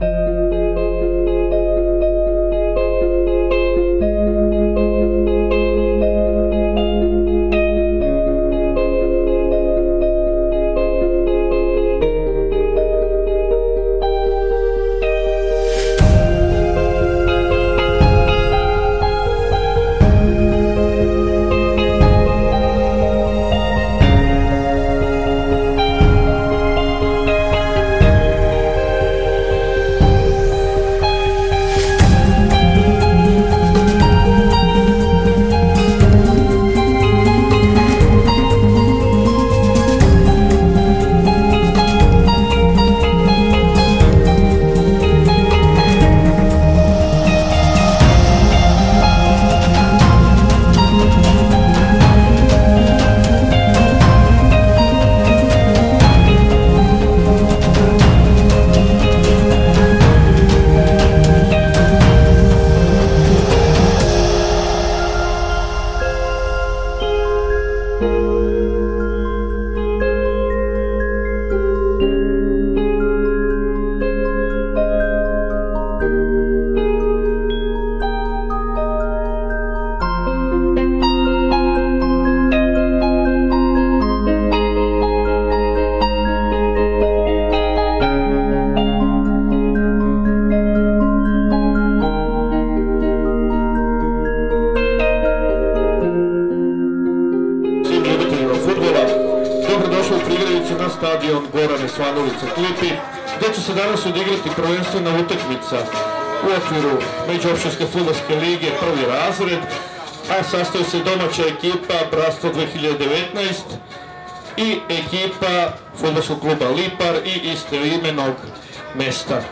you se domaća ekipa Brasto 2019 i ekipa futbolskog kluba Lipar i istoimenog mesta.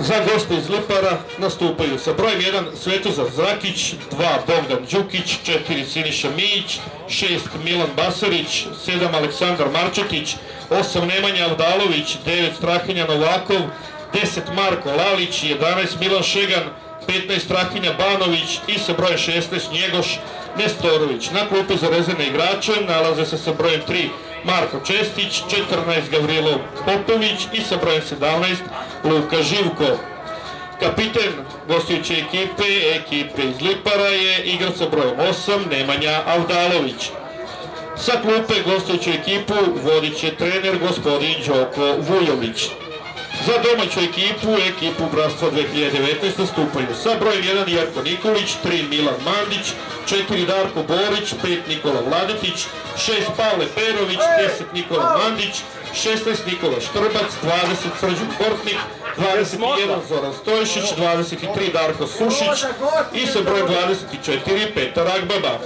Za goste iz Lipara nastupaju sa brojem 1 Svetozar Zrakić, 2 Bogdan Đukić, 4 Siniša Mijić, 6 Milan Basarić, 7 Aleksandar Marčetić, 8 Nemanja Avdalović, 9 Strahinja Novakov, 10 Marko Lalić, 11 Milan Šegan, 15 Strahinja Banović i sa brojem 16 Njegoš Nestorović. Na klupi za rezervne igrače nalaze se sa brojem 3 Marko Čestić, 14 Gavrilo Popović i sa brojem 17 Luka Živko. Kapiten gostujuće ekipe, ekipe iz Lipara je igrač sa brojem 8 Nemanja Avdalović. Sa klupe gostujuću ekipu vodit će trener gospodin Đoko Vujović. Za domaću ekipu, ekipu Bratstva 2019 nastupaju sa brojem 1 Jarko Nikolić, 3 Milan Mandić, 4 Darko Borić, 5 Nikola Vladetić, 6 Pavle Perović, 10 Nikola Mandić, 16 Nikola Štrbac, 20 Srđan Kortnik, 21 Zoran Stojšić, 23 Darko Sušić i sa brojem 24 Petar Agbaba.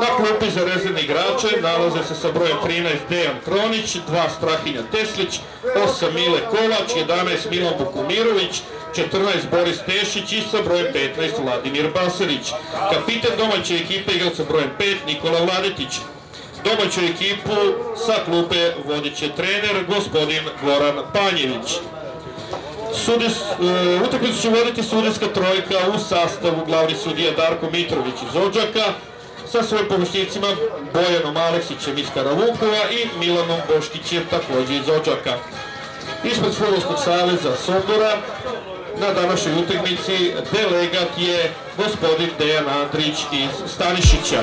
Na klupi za rezervne igrače nalaze se sa brojem 13 Dejan Kronić, 2 Strahinja Teslić, 8 Mile Kovač, 11 Milan Bukumirović, 14 Boris Tešić i sa brojem 15 Vladimir Basarić. Kapitan domaće ekipe igra sa brojem 5 Nikola Vladetić. Domaću ekipu sa klupe vodit će trener gospodin Goran Panjević. Sudis, e, utakmicu će voditi sudijska trojka u sastavu glavni sudija Darko Mitrović iz Odžaka sa svojim pomoćnicima Bojanom Aleksićem iz Karavukova i Milanom Boškićem također iz Odžaka. Ispred Futbolskog saveza Sombora na današnjoj utakmici delegat je gospodin Dejan Andrić iz Stanišića.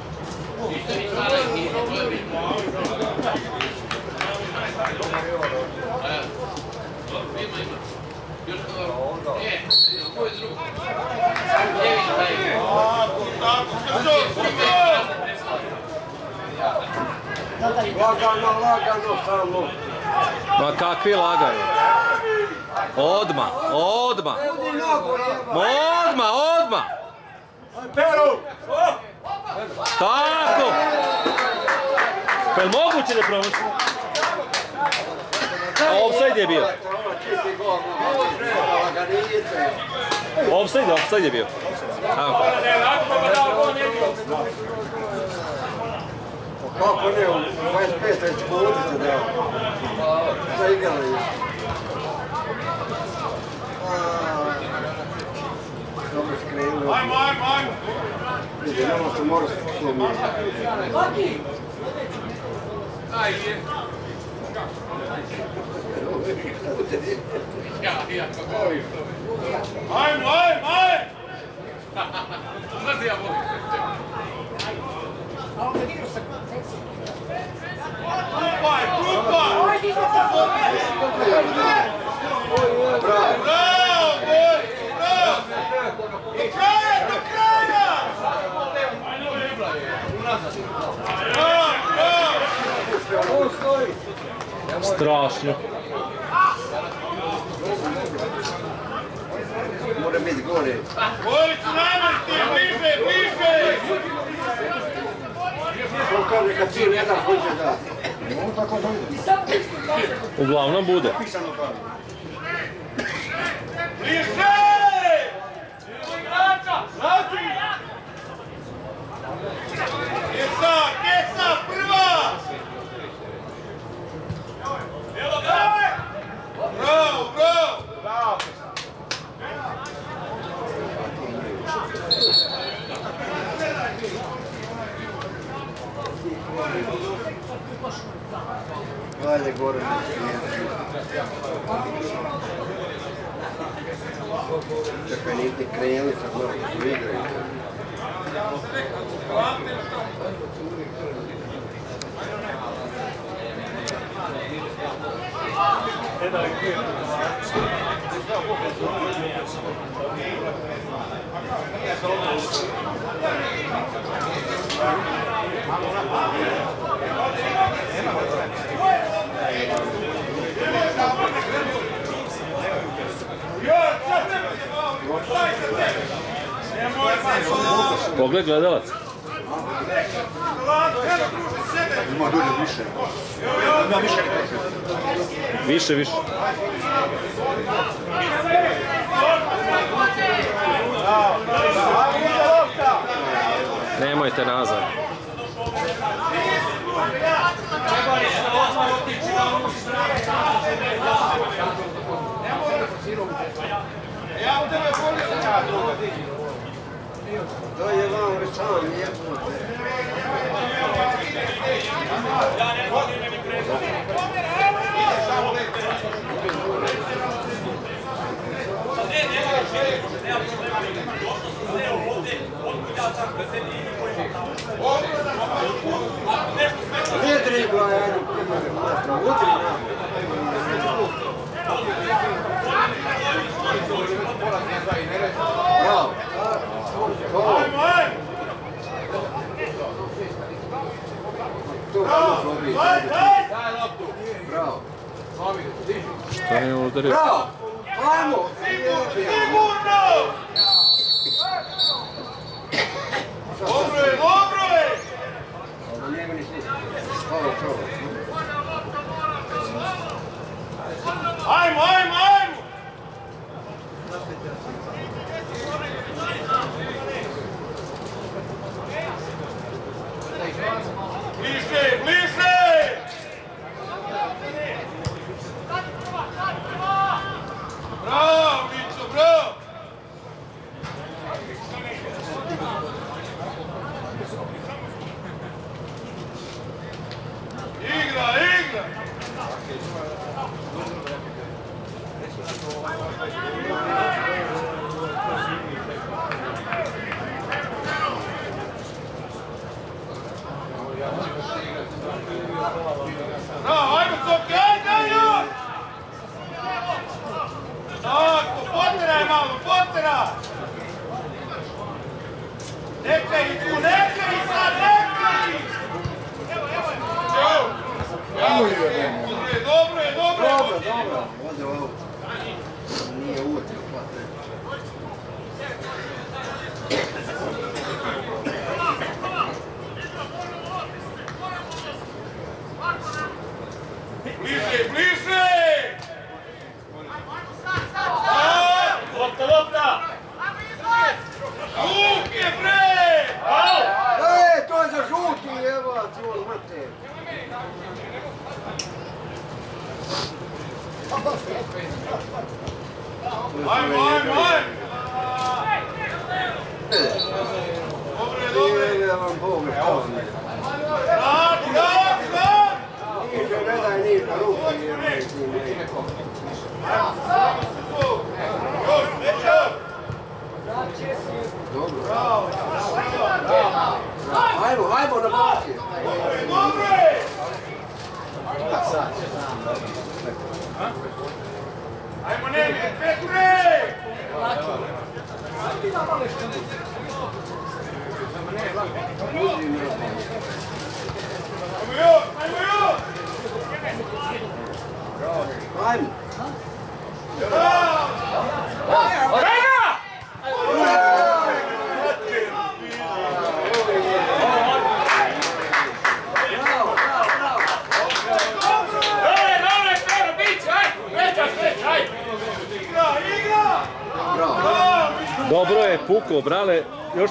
Lagano, lagano samo. Ma kakvi lagaju? Odma, odma, odma, odma! Peru! Tako! Pa je moguće da promaši? A offside je bio. Offside, offside je bio. Tako. Kako ne, u 25 sekundi se dao. Zaigrali. Dobro skrenuli. Ajmo, ajmo, ajmo. Vidi, nama se mora slomiti. Ajmo, ajmo, ajmo! Krupaj, krupaj! Bravo, boj! Bravo! Do kraja, do kraja! Strašno. Mora biti gore. Namesti, bliže, bliže! To kaže kad cilj jedan hoće da. Uglavnom bude. Bliže! Kesa, kesa, bravo! Ajde gore. Čekaj, niti krenuli sad malo su Pogled gledalac. Ima dolje više. Ima više Više, više. Nemojte nazad. To je vam jebote. Nije dribla, ajde, udri na. Bravo. Šta je ovdje reći? Ajmo! Dobro dobro Ajmo, ajmo, ajmo!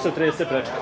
što 30 prečka.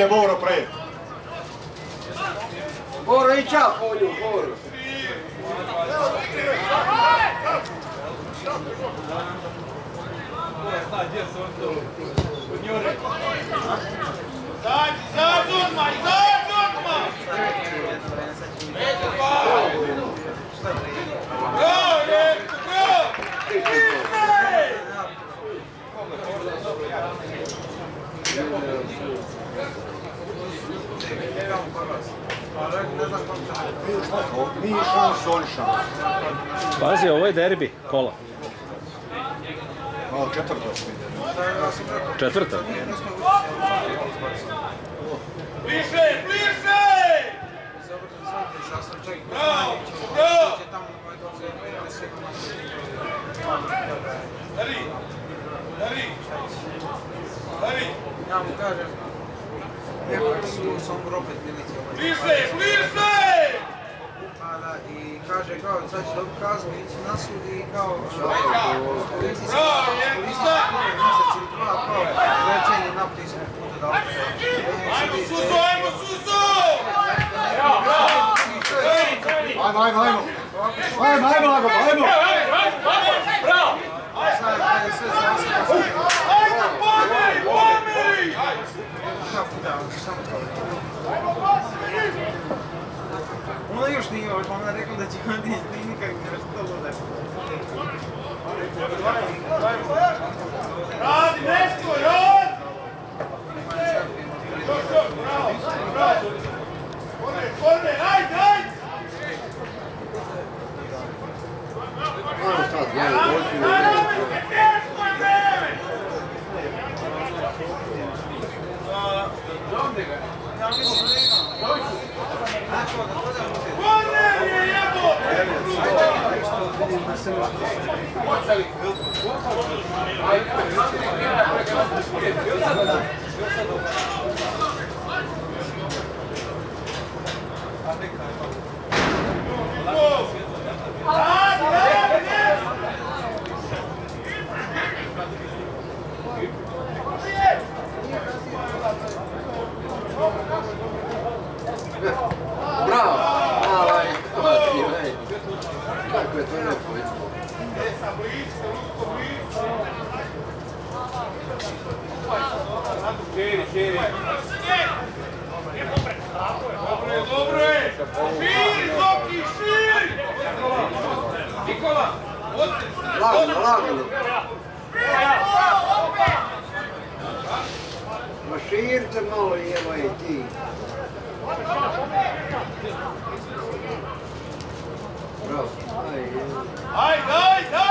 Аня Бора проект. Бора и чал, помню, Бора. Сзади, сзади, Нурма, сзади, Нурма! Go, Nick, go! Easy! Pazi, ovo je derbi kola. Četvrta. Četvrta? Bliže, bliže! Bravo, bravo! Dari, dari, dari! Ja mu kažem, iako su Sombor opet bili Bliže, bliže! I kaže kao, sad će dobiti kaznu, ići na sud i kao... Ono, bravo, je, ništa! Mjesec ili kao, lečenje na pristup puta da... Ajmo suzo, ajmo suzo! Bravo, bravo! Ajmo, ajmo, ajmo! Ajmo, ajmo, ajmo, ajmo! Bravo! Ajmo, pomiri, pomiri! Ona još nije ovdje, ona rekla da će onda iz klinika nešto to. Radi, Nesko, radi! Još, još! Korne, ajde, ajde! Ajde, ajde! 아, 네. Largalo, largalo. Ma širite malo, evo je ti. Bravo. Ajde, ajde, ajde!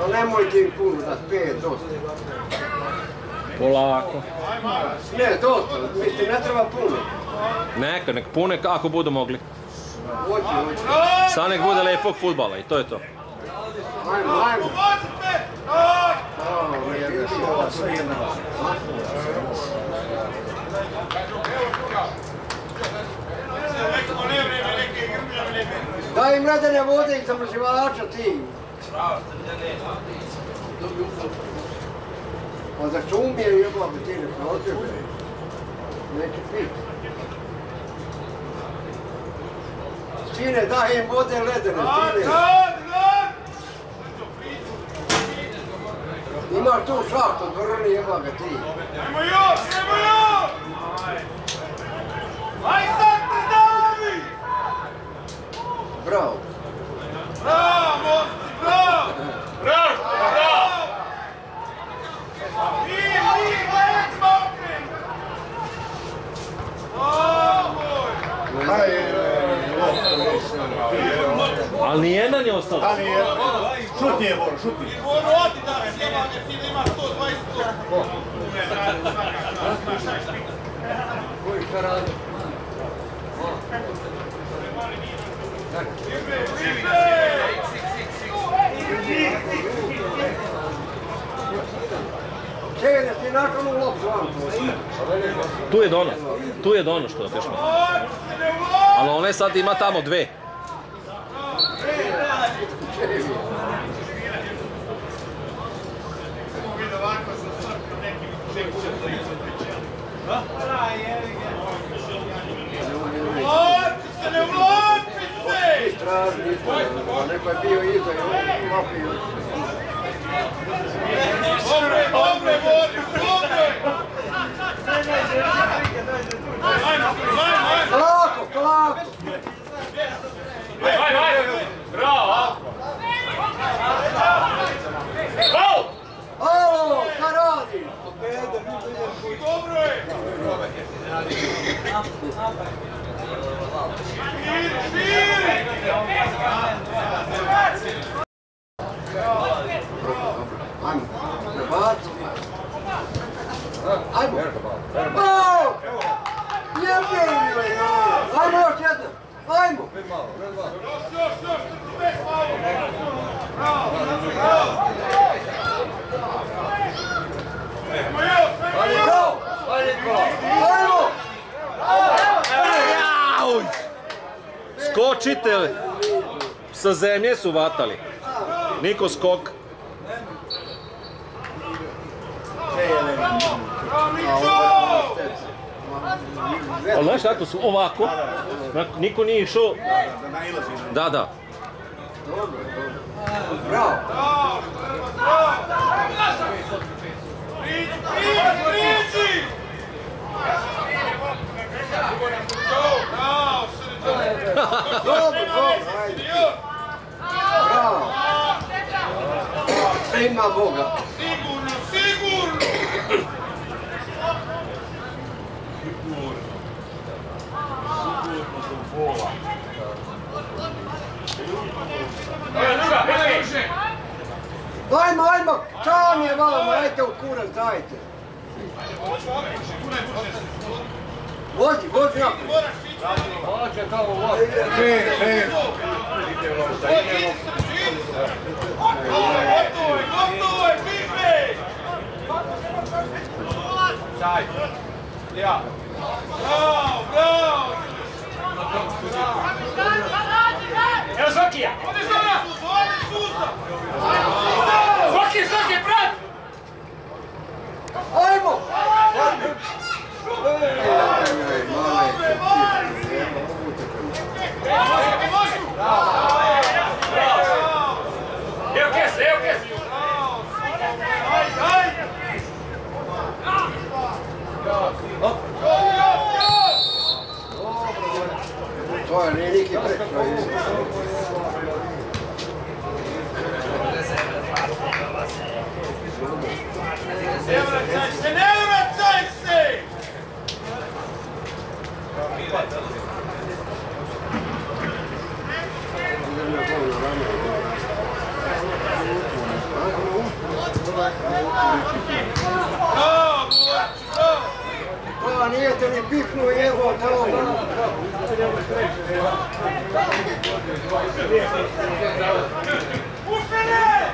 No nemojte im puno da pet, dosta. Polako. Ne, dosta, mislim, ne treba puno. Neka, nek pune kako budu mogli. Hoće, hoće. Sad nek bude lijepog futbala i to je to. Ajmo, ajmo. Ajmo, ajmo. Ajmo, ajmo. Daj im ledene vode i zamrzivača ti. Pa da što umije jebam ti ne bre. Neće pit. Sine, daj im vode ledene, sine. Imaš tu šaht od vrni jebam ga ti. Ajmo još, ajmo još! Aj Bravo. Bravo, momci, bravo! Bravo, bravo! Nije, nije, gledaj, smokni! O, moj! Ali nijedan je ostao. Ali je, šutni je Boro, šutni. Rodi da se jebane, ti da imaš 120 Koji šta radi? Čene, ti nakon u loptu, Anto. Tu je Dono. Tu je Dono što je otišlo. Ali one sad ima tamo dve. Ulači se, ne! Traži, neko je bio iza i on. Dobre, dobre, vodi, dobre! Polako, polako! Ajmo, ajmo! Bravo! Gol! Alo, šta radi? Dobro je! Širi, širi! Ajmo, prebaci. Ajmo. O! Jebe mi, Ajmo još jedno. Ajmo. Još, još, još! Bez malo! Bravo, bravo! Ajmo još, ajmo još! Ajmo. Jauj! Skočite! Sa zemlje su vatali. Niko skok. Ali znaš kako su ovako? Niko nije išao. Da. Da. Bravo. Bravo! Dobro, dobro, ajde. Bravo. Ima Boga. Sigurno, sigurno! Ajmo, ajmo. Čam je vama, ajte u kurac, dajte. Vozi, vozi naprijed. Moraš ići! Ček, ček. Vodi, Srđin! Gotovo je, gotovo je, Bife! Bravo, bravo! Evo Zokija! Odi Suza, odi Suza! Zoki, Zoki, brat! Ajmo. Evo kes, evo kes! Ajde, ajde! To je nije neki prekraj. Ne vraćaj se, ne vraćaj se! Bravo, Borči, bravo! Pa nije te ni pipnuo jevo tamo. Puštene!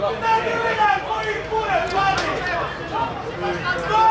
Da mi gledaj koji kurac vadi! Dobro!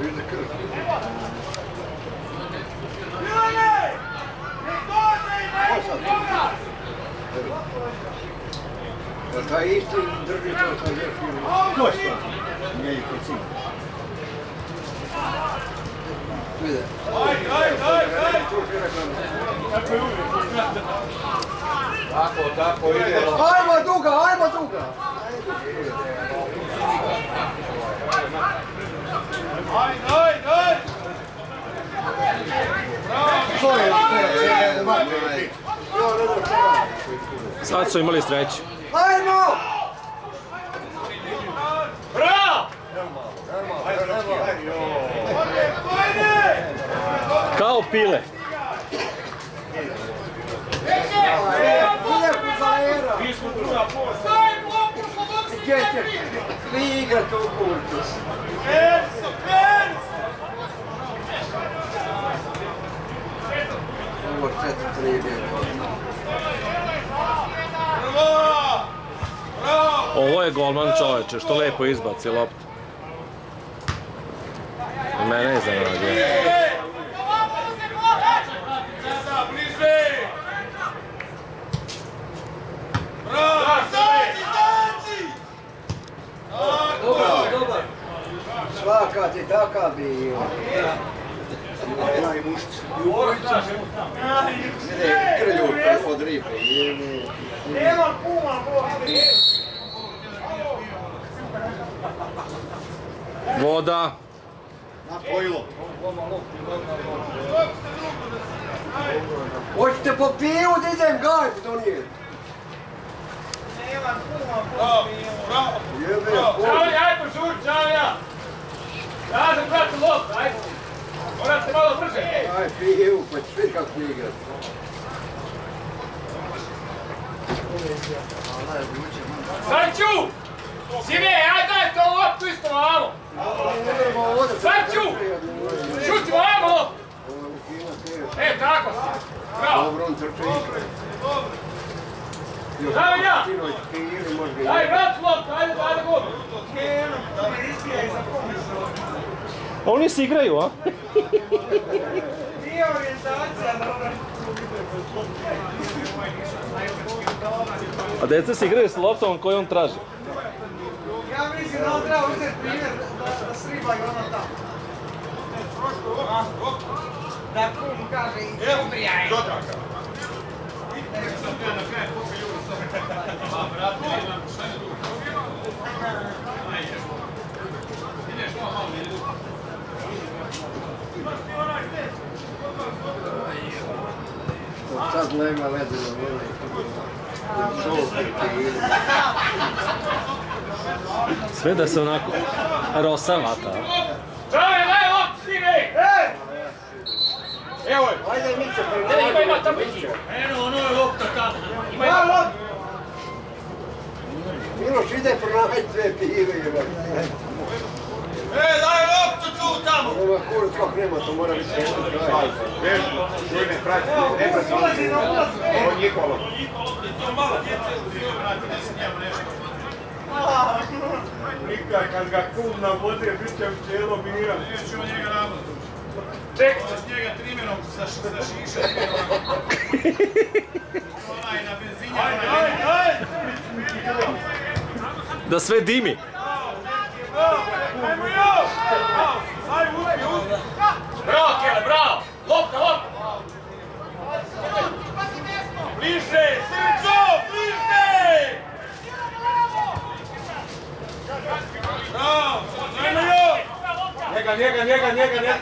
Who's the cook? Da šta isti drži to sa Ajmo duga, ajmo Sad su imali sreće. Ajmo! Bravo! Kao pile. Mi smo druga igrati u kurcu? Perso, perso! Ovo četiri tri! Bravo! Ovo je golman čoveče, što lepo izbaci loptu. I Mene je dobar. Svaka ti takav bio. Mušć. I kurcu ide krlju od ribe. Nemam kuma, Bože! Voda. Na pojilo. Hoćete po pivu da idem gajb donijeti? Bravo, bravo! Jebe, Čavlja, ajde požuri, Čavlja! Ja sam prati lopta, ajde! Morate malo brže! Aj pivu, pa ćeš vidjeti kako. Sarču! Sine, ajde daj to loptu isto malo! Sarču! Šuti vamo! E, tako si! Bravo! Dobro, on trče igra. Može ga Daj, vrati loptu, ajde, ajde, gol! Oni se igraju, a? A djeca se igraju s loptom koju on traži. Ja mislim da on treba uzeti primjer da, da sribaju ono tamo. Da kum kaže i umrijaj. Sad nema ledeno vole. Sve da se onako rosa vata. Čavlja, daj loptu, sine! Evo je! Ajde, Miće, Ne, ima, ima tamo ići. Eno, ono je lopta tamo. Ima, ima lopta. Miloš ide pronaći sve pive. jebe. E, daj loptu tu, tamo. Kako nema, to mora biti sve kraj. Prati, ne prati. To malo djece u dio, brate, ne se njemu nešto. Nikad kad ga kum navode, bit će mira. Neću njega ravno Čekaj, ćeš njega trimenom za, šiše. Onaj na benzinja. Ajde, ajde! Da sve dimi. Bravo! Lopta, lopta! Bliže, srco, bliže! Bravo, ajmo još! Njega, njega, njega, njega, ne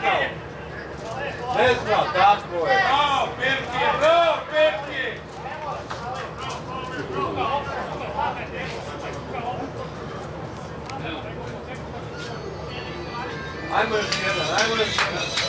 tako je. Bravo, bravo! Ajmo još jedan, ajmo još jedan.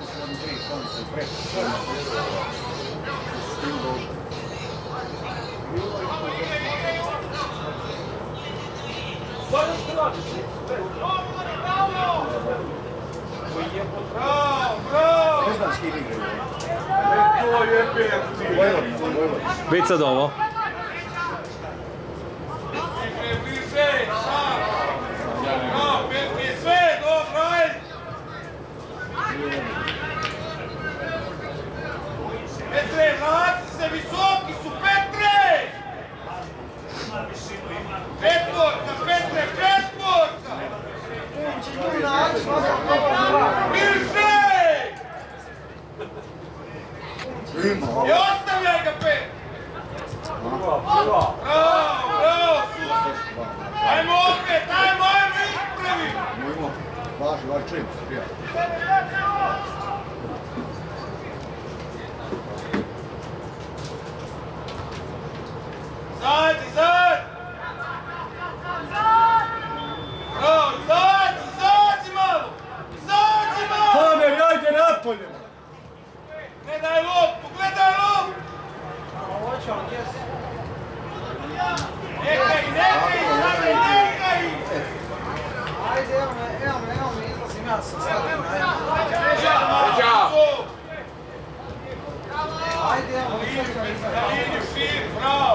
Već sad ovo. Sve, dobro, ajde! Petre, vrati se, visoki su, Petre! Petvorka, Petre, petvorka! Bliže! I ostavljaj ga, Pet! Bravo, bravo, susret! Ajmo opet, ajmo, ajmo, ispravi! Mojmo, važi, važi, čujem se, prija. Izađi, izađi! Bravo, izađi, izađi malo! Izađi malo! Kamer, ajde napolje. Gledaj loptu, gledaj loptu! Neka i, neka i, sada i neka i! Ajde, evo me, evo me, evo me, izlazim ja sa stadim, ajde. Ajde, evo me, čekaj, širi, bravo!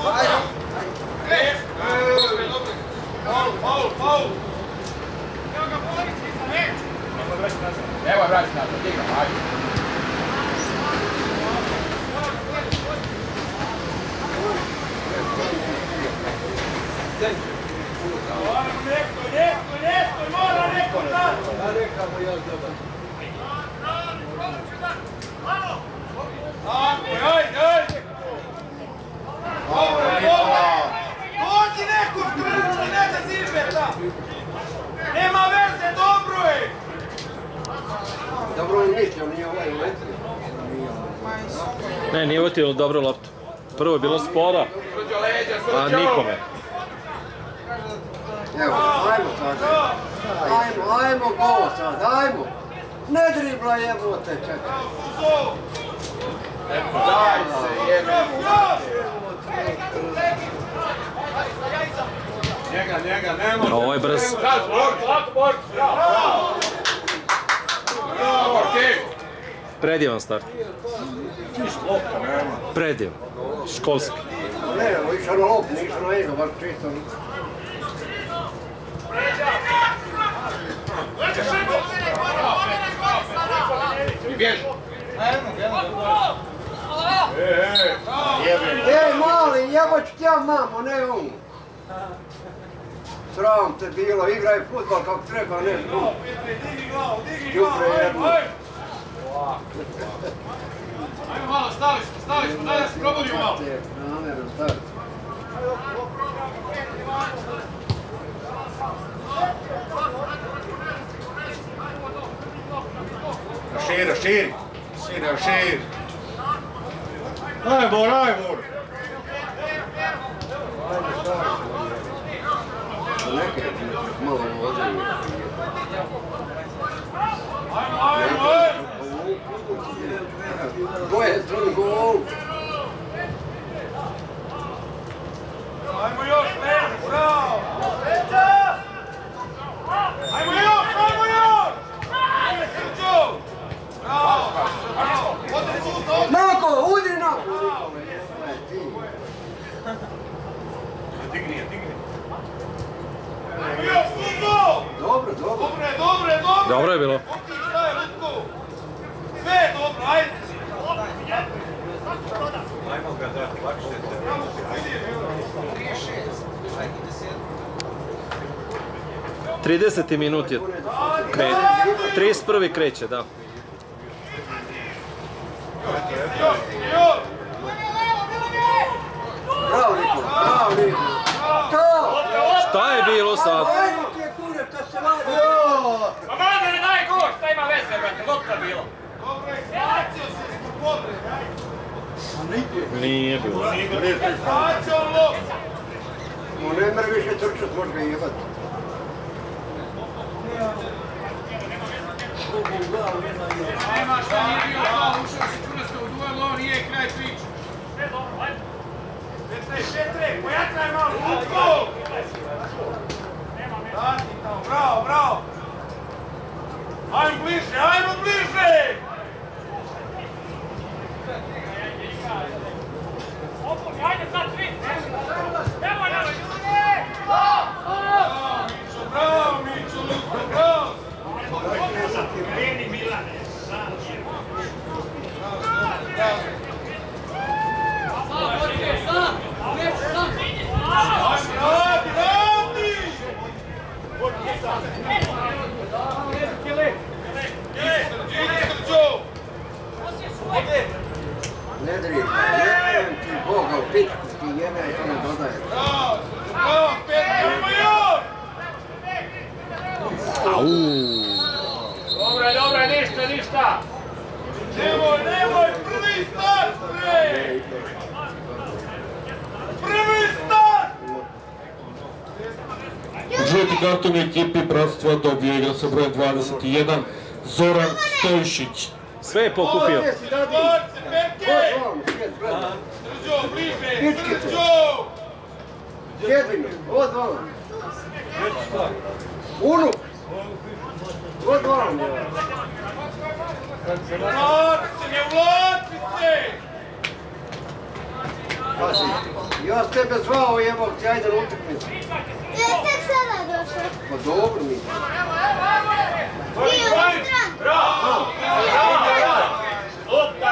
Još srce, još utra! Kreš! Dobre, dobre! Faul, faul, faul! Evo ga, Borić, ne! Evo, vrati nazad, igram, ajde. Ajmo, neko, neko, neko, mora neko dati! Tako je, ajde, ajde! Dobro je, dobro je! Dođi neko! Nema veze, dobro je! Dobro nije ovaj uletio. Ne, nije uvatio dobro loptu. Prvo je bilo spora, a nikome. Evo, ajmo sad. Ajmo, ajmo gol sad, ajmo. Ne dribla jebote, čekaj. Daj se, jebe. Njega, njega, ne može. A ovo je brz. Predivan start. Predivan. Školski. Ne, ovo išao na lop, nije išao na njega, baš čisto. Ej, mali, jebo ću tja mamo, ne on. Sram te bilo, igraj futbol kako treba, ne tu. Digi glavu, digi glavu, ajmo, jedno. ajmo! Ajmo malo, stali smo, stali smo, daj da se probudimo malo. Te, kameru staviti. Širi, širi. Širi, širi. Aj, Bor, aj, Bor. Neke, malo ozirju. Ajmo, ajmo, ajmo! Dvoje, strani gol. Ajmo još, Petre, bravo! Ajmo još, ajmo još! Ajmo Srđo! Nako, udri nako! Digni je, digni. Ajmo još, suzo! Dobro, dobro. Dobro je bilo. Sve je dobro, ajde! Ajmo ga dati, lakše se. Bravo, vidi, bilo. 30. minut je kreće. 31. kreće, da. Još, još! Bravo, Niko, bravo, Niko. To! Šta je bilo sad? Ajmo ti je kure, šta se radi? Pa mada ne daj gol, šta ima veze, brate, lopta bilo. Dobro, izbacio se zbog potrebe, ajde! Nije bilo. Izbacio on loptu! On ne mre više trčat, može ga jebat. Nema šta nije bio gol, ušao si čunasto u duel, ovo nije kraj priče. Petre, pojačaj malo, Luko! Dati tamo, bravo, bravo! Ajmo bliže, ajmo bliže! Ajde sad svi! Evo nam! Bravo, Mićo, bravo, Mićo, Luko, bravo! Ajde, radi, radi! Idi, Srđo! Ne driblaj, jebem ti Boga u pitku ti jebe i to ne dodaje. Bravo, bravo, Petre, ajmo još! Dobro je, dobro je, ništa, ništa! Nemoj, nemoj, prvi start, bre! Prvi start! Žuti karton u ekipi Bratstva dobio igra sa brojem 21 Zoran Stojšić. Sve je pokupio. Ovo. Unuk. Se, ne se! Pazi, ja s tebe zvao jebog ti, ajde na utakmicu. Ja tek sada došla. Pa dobro mi. Nije u stran. Bravo! Luptaj!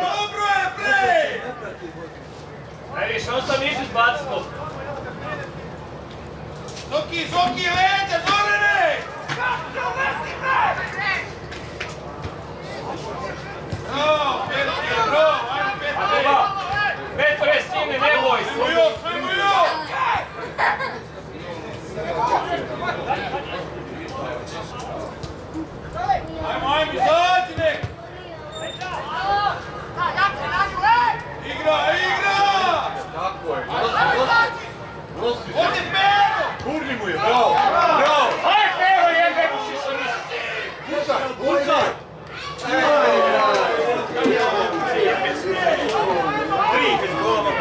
Dobro je, bre! Ne više, ostav nisi zbacilo. Zoki, Zoki, leđa, Zorane! Bravo, Petke, bravo, ajmo Petke! Petre, sine, ne boj se! još, ajmo još! Ajmo, ajmo, izađi nek! Igra, igra! Odi Pero! Gurni mu je, bravo! Bravo! Aj, Pero, jebe mu šiša ništa! Pucaj! Tri bez gola.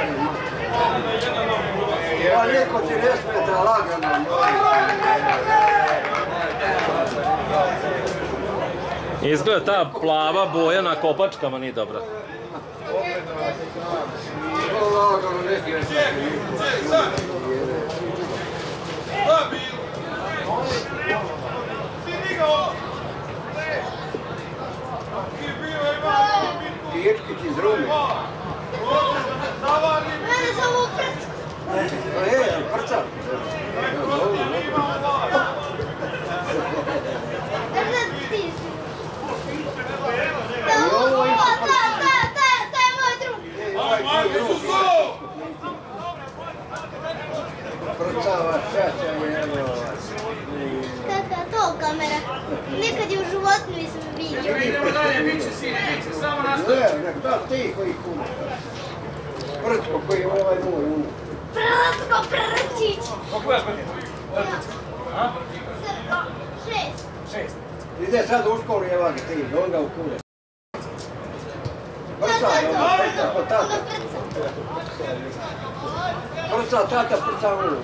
Pa niko ti ne smeta lagano. Izgleda ta plava boja na kopačkama nije dobra. Ne smeta. Ček, ček, sad! Šta bilo? Si digao! Ti bio ima bitku! Tiječkić iz Rume. Ovdje zavarni Mene zovu prcku. Pa je, prca. ima vlast! Da se stiži. Da, ovo, ta, ta, ta, ta je moj drug. Ajmo, ajmo, Suso! Prcava šaća jebo. Tata, to kamera. Nikad je u životu nisam vidio. Idemo dalje, bit će sine, bit će, samo nastavi. Ne, nek da ti koji kuna. Prcko koji je ovaj moj unuk. Prcko prčić. Srko, šest. Ide sad u školu jevagi ti, on ga u kule. Prca, Tata, jel, to, prca, po ono tata. prca. Prca, tata, prca unuk.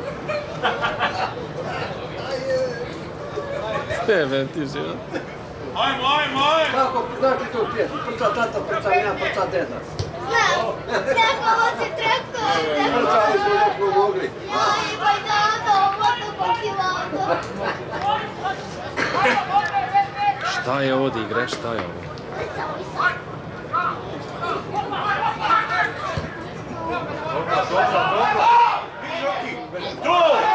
Jebe ti život. Ajmo, ajmo, ajmo! Kako znači tu pjesmu? Prca, tata, prca, ja, prca, deda. Znam, tako traktor. Prca, smo dok mogli. Joj. Šta je ovo igra? Šta je ovo? Prca, oj sad. Bravo!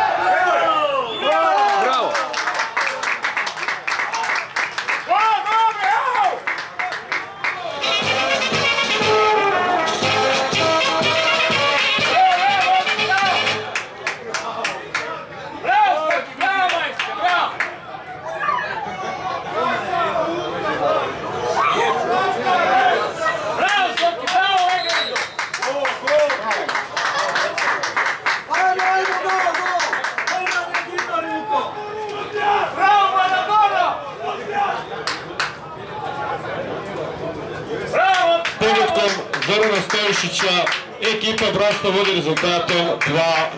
Stojišića, ekipa Brasta vodi rezultatom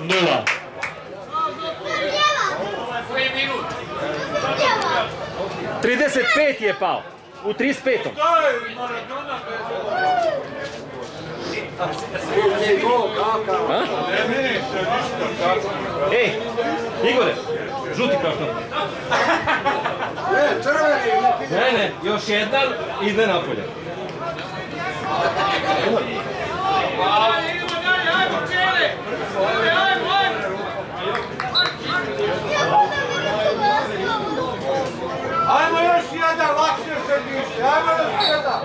2-0. Koji minut? 35 je pao. U 35. Nije gol, kakav. A? Ej, Igore, žuti karton. Ne, ide. Ne, ne, još jedan i ide napolje. Ajde, idemo dalje, ajmo čele! Ajmo, ajmo, ajmo! Ajmo još jedan, lakše se diše, ajmo još jedan.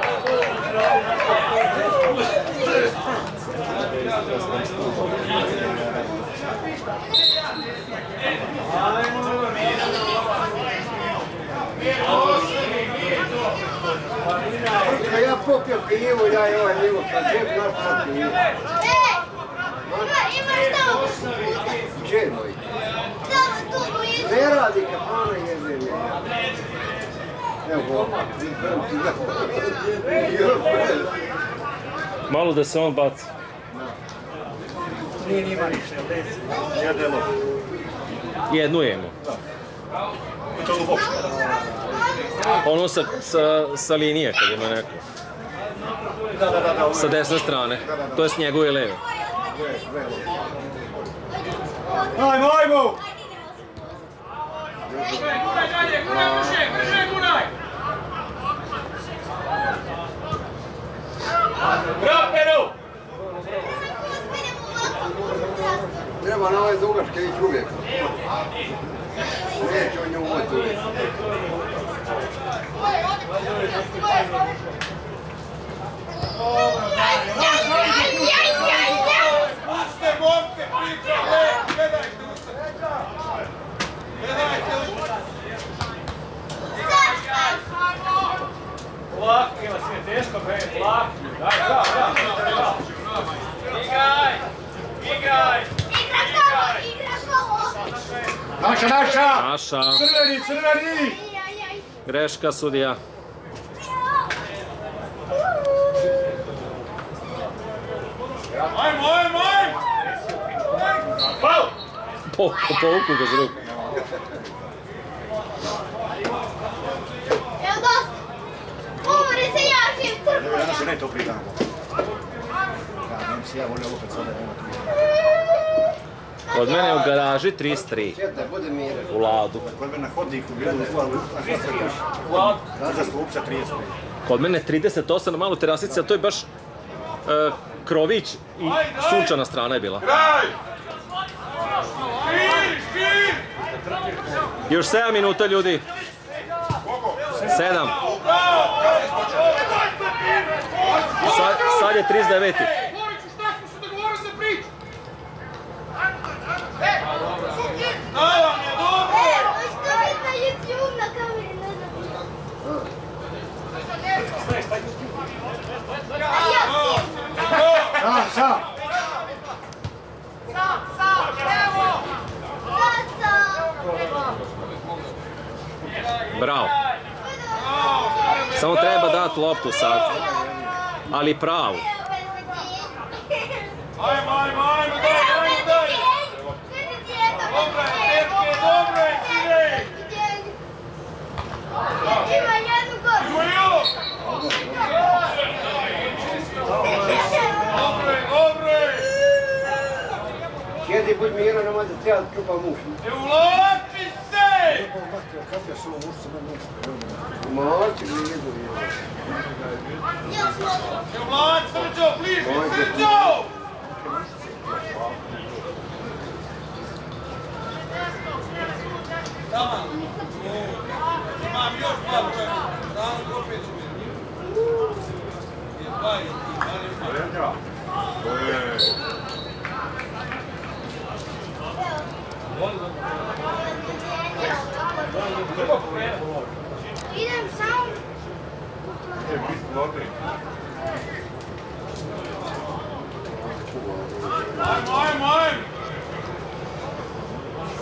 Kad ja popio pivu, ja i ovaj nivo, kad džep naš sad pivu. Imaš tamo puta. Gdje moj? Tamo tu u izu. Ne radi kapana jebe je. Evo. Malo da se on baci. Nije nima ništa, desi. Jedelo. Jednu je imao. I to duboko. Ono sa, sa, sa linije kad ima neko. Da, da, da, da. Sa desne strane. To je s njegove leve. Ajmo, ajmo! Guraj, dalje, guraj, brže, brže, guraj! Bravo, Peru! Treba na ovaj dugačke ići uvijek. Neće on nju uvijek uvijek. Naša, naša! Naša. Crveni, crveni! Greška sudija. Ajmo, ajmo, ajmo! Pau! Po, po, povuku ga za ruku. Evo dosta. Umori se ja živ trbuja. ne to pridamo. Ja, nem si ja volio ovo kad sada nema tu. Od mene u garaži 33. Sjedaj, bude mire. U ladu. Kod mene na hodniku bilo u stvaru. Za stupca 35. Kod mene 38 na malu terasici, a to je baš e, krović i sunčana strana je bila. Još 7 minuta ljudi. 7. Sad, sad je 39. Bravo. Samo treba dati loptu sad. Ali pravu. Ajmo, ajmo, ajmo, daj, daj! Dobro je, tetke, dobro je, sine! Ima jednu još! Dobro je, dobro je! Sjedi, budi miran, nemoj da treba čupa muš. Ne ulači Moći mi jedu. Ne ulači, srđo, bliže, srđo! Tamo. Imam još dva broja. Rano opet ću biti. Je dva i ali ima. Idem sam. Ajmo, ajmo, ajmo!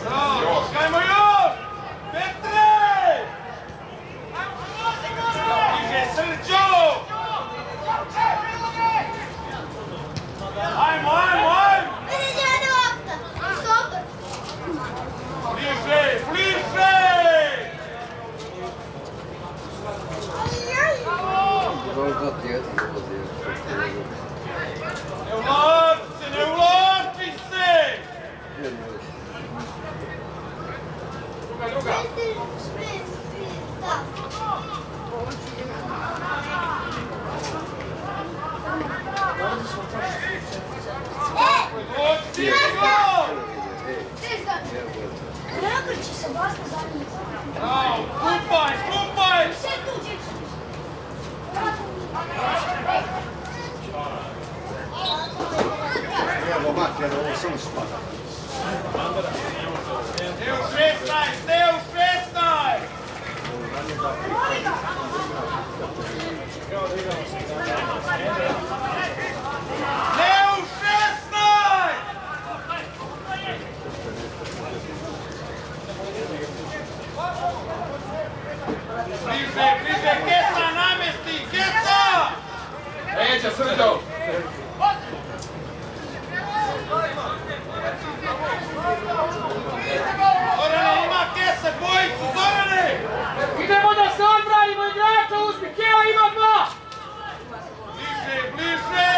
Bravo, ajmo još! Petre! Bliže, Srđo! Ne ulači se, ne ulači se! Druga, druga. Dođi, gol! Bravo, skupaj, Evo, mak, jer ovo samo spada. Ne u 16, ne u 16! Ne u 16! Bliže, bliže, Kesa namesti, Kesa! Neće, Srđo! Zorane, ima Kesa, bojicu, Zorane! Idemo da se odbranimo igrača, uzmi, Keo ima dva! Bliže, bliže!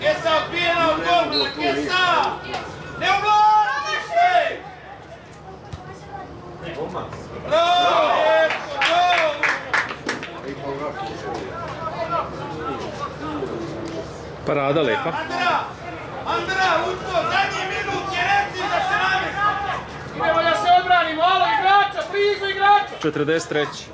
Kesa odbijena od golmana, Kesa! Ne uvlači se! Bravo, lijepo, gol! Parada lepa. Andra! Andra, Luko, zadnji minut je reci da se namesti! Idemo da se odbranimo, alo igrača, blizu igrača!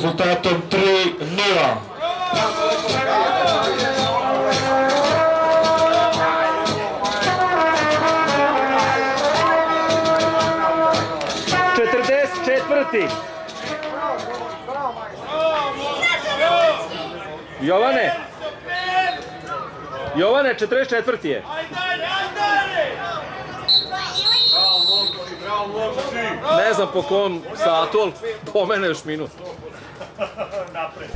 Rezultatom 3-0. Četrdeset četvrti. Jovane, Jovane, 44. je. Ne znam po kom satu, ali po mene još minut. Napred.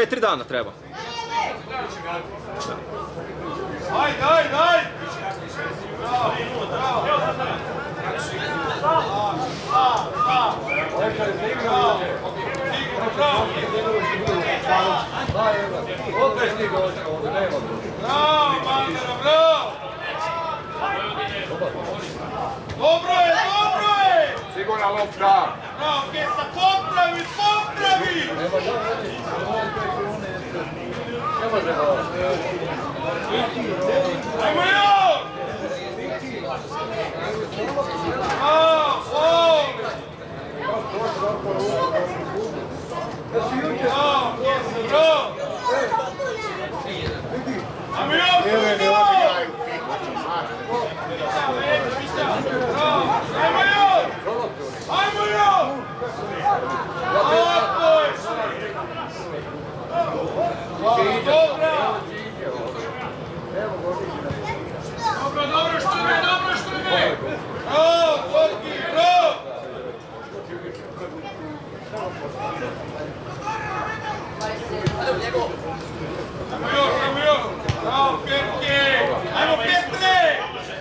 3-4 dana treba. Ajde, ajde, ajde! Bravo, Bandera, bravo! Dobro je, dobro je! Sigurna lopta. Bravo, Kesa, popravi, popravi! Ajmo još! Bravo, bravo! Bravo, Kesa, bravo! Ajmo još, Kesa! Ajmo još! Ajmo još! Tako je! Dobro! Dobro, dobro, štrbe, dobro, štrbe! Bravo, Zorki, bravo! Ajmo još, ajmo još! Bravo, Petke! Ajmo, Petre!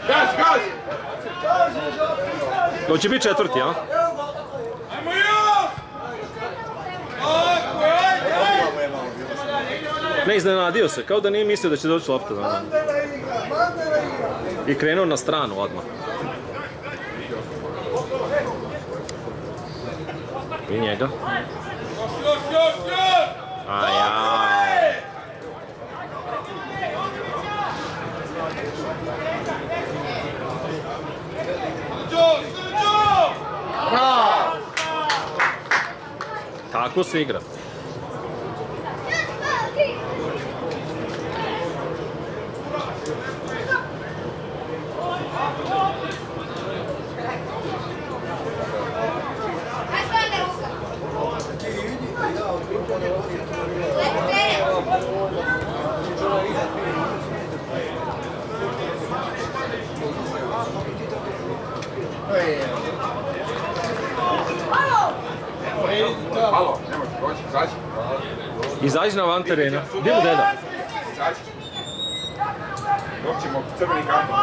Gas, gas! To će biti četvrti, a? Ajmo još! Tako je, ajde, ajde! Ne iznenadio se, kao da nije mislio da će doći lopta. igra. I krenuo na stranu odmah. I njega. Još, još, još, još! A ja. Dobro je! Srđo, Srđo! Tako se igra. Nemoj izađi. Izađi na van terena. Gdje mu deda? Izađi. Crveni karton.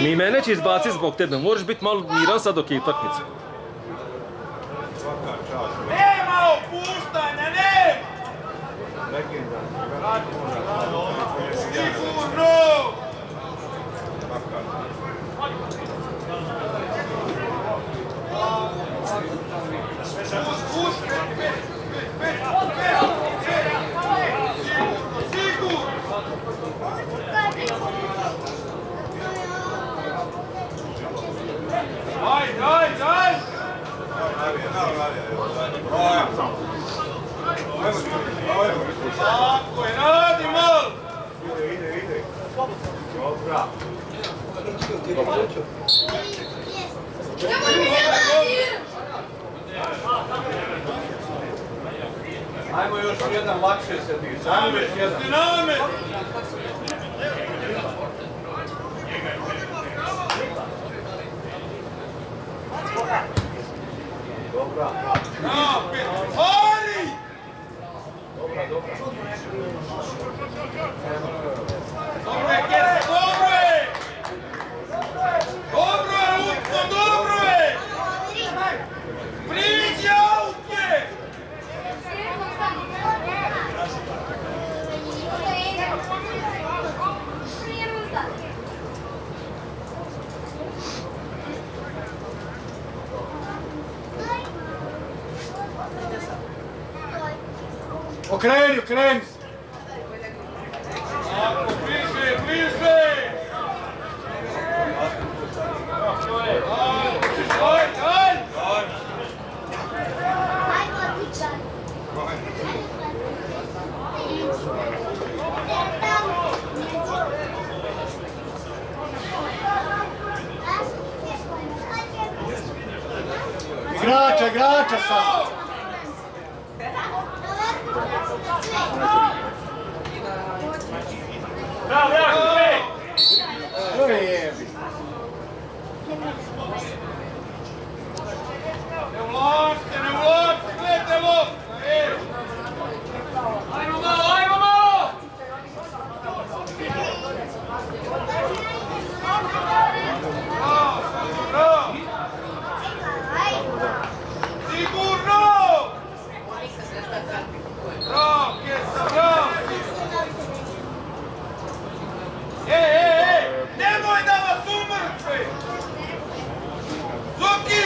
Mi mene će izbaciti zbog tebe. Moraš biti malo miran sad dok je utakmica. Nema opuštanja, nema! Sigurno! Puš, puš, pet, pet, pet, pet, pet, Sigurno, sigurno! Ajde, ajde, ajde! Tako je, radi malo! Ajmo još jedan, lakše se. Ajmo Namet, još jedan. si namet! Bravo, Petr! Ali! Dobro je, Kesa, dobro je! Dobro je, Lutko, dobro je! Priđi, Auke! Okreni, okreni se. Ako, bliže, bliže! Igrača, igrača sam. Bravo, Jakub, ej! To je jebi. Ne ulažite, ne ulažite, gledajte lop! Ajmo malo, ajmo malo! Bravo, bravo! Sigurno! Bravo, Kesa, bravo! Ej, ej, ej! Nemoj da vas umrtve! Zoki!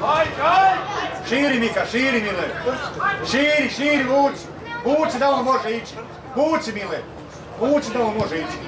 Hajde, hajde! Širi Mika, širi Mile. Širi, širi, vuci. Vuci da on može ići. Vuci Mile. Vuci da on može ići.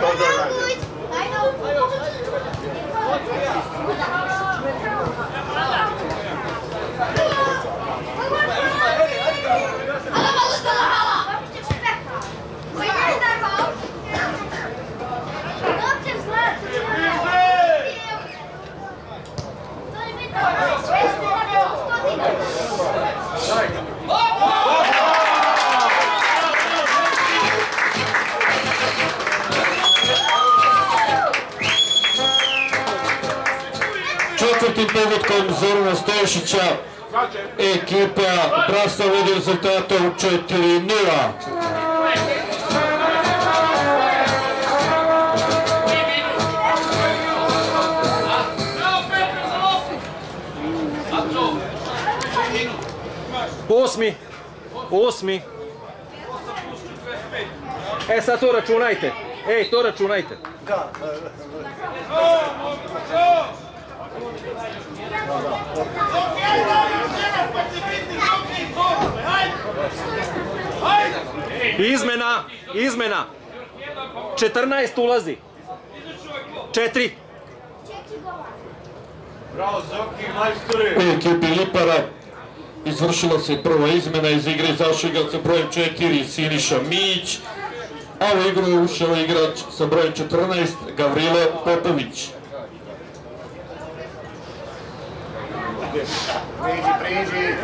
Tôi rồi Četvrtim pogodkom Zorana Stoješića ekipa Brasta vodi rezultatom 4-0. Osmi. Osmi. E sad to računajte. Ej, to računajte. Izmena, izmena. 14 ulazi. 4. Bravo, Zoki, majstore. U ekipi Lipara izvršila se prva izmena iz igre izašao igrač sa brojem 4 Siniša Mić, a u igru je ušao igrač sa brojem 14 Gavrilo Popović. Priđi, priđi.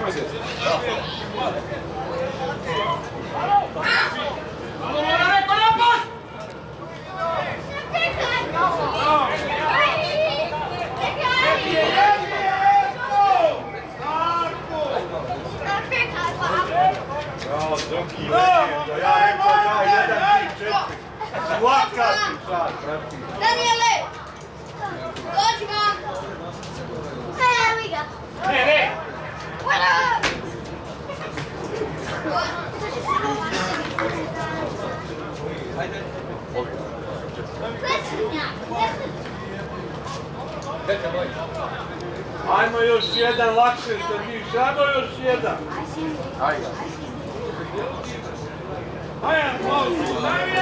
Bravo, Zoki, legendo. Ja rekao da, jedan, tri, četiri. Svaka ti čast, brati. Daniele! Dođi vam! Evo ga! Ne, ne! Ajmo još jedan, lakše se diš, ajmo još jedan. Ajde, aplauz, daj mi!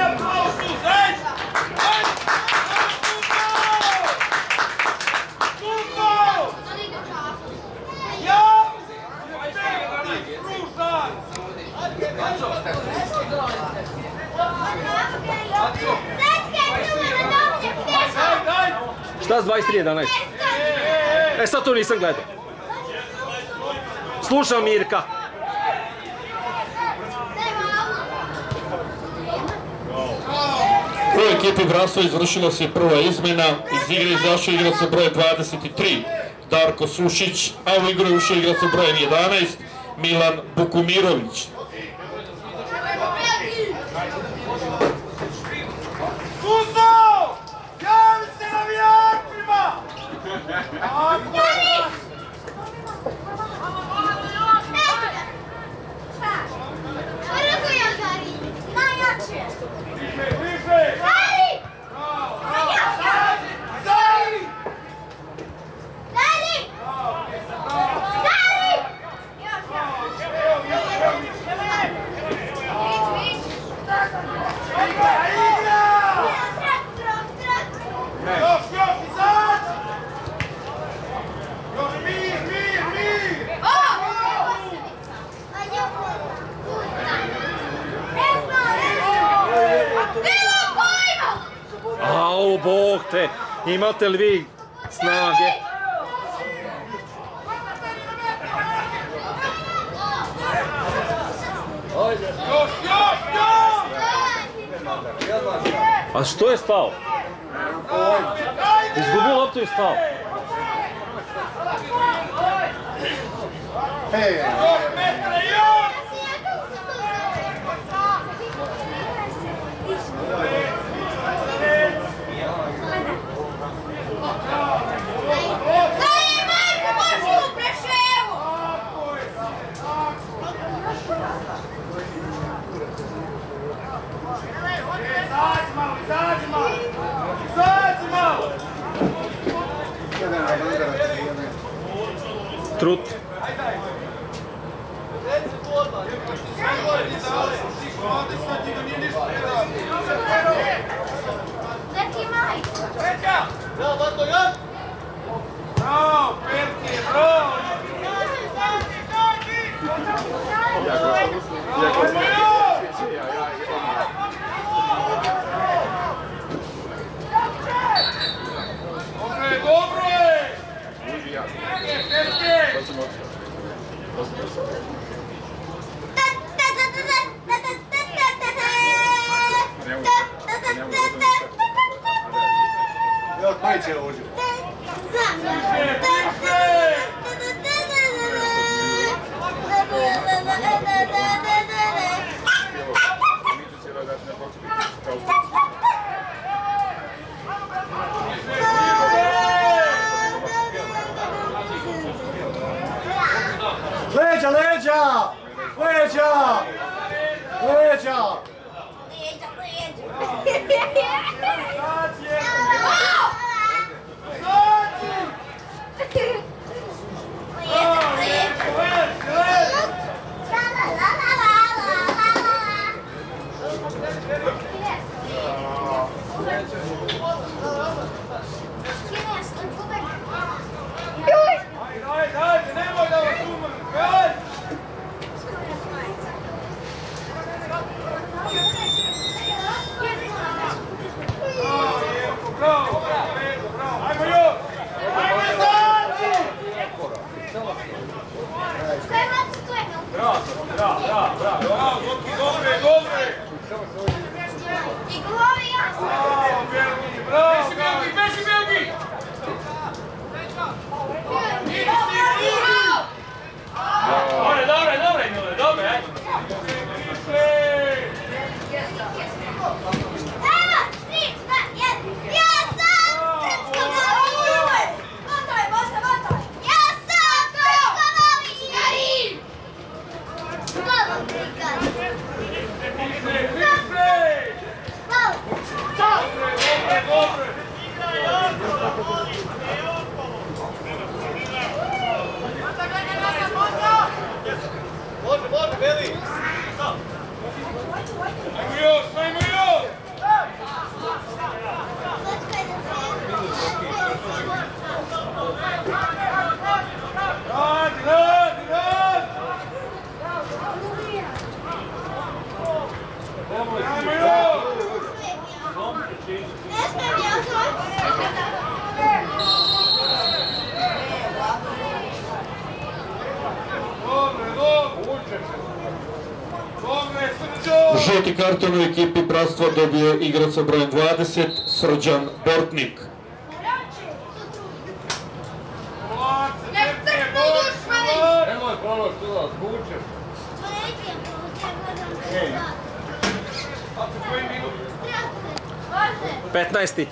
Daj! Šta s 23.11? E sad to nisam gledao. Slušam Mirka. U ekipi Brasov izvršila se prva izmena, iz igre izašao igrac sa brojem 23, Darko Sušić, a u igru je ušao igrac sa brojem 11, Milan Bukumirović. Imate li vi snage? A što je stao? Izgubio loptu i stao. Hey. Trut. Neki majka. Petka! Da, vato, ja! 太久了，我就。y'all? Where's y'all? Where's y'all? Bratstva dobio je igrač sa brojem 20, Srđan Bortnik. Nemoj tu da zvučeš. Može. 15.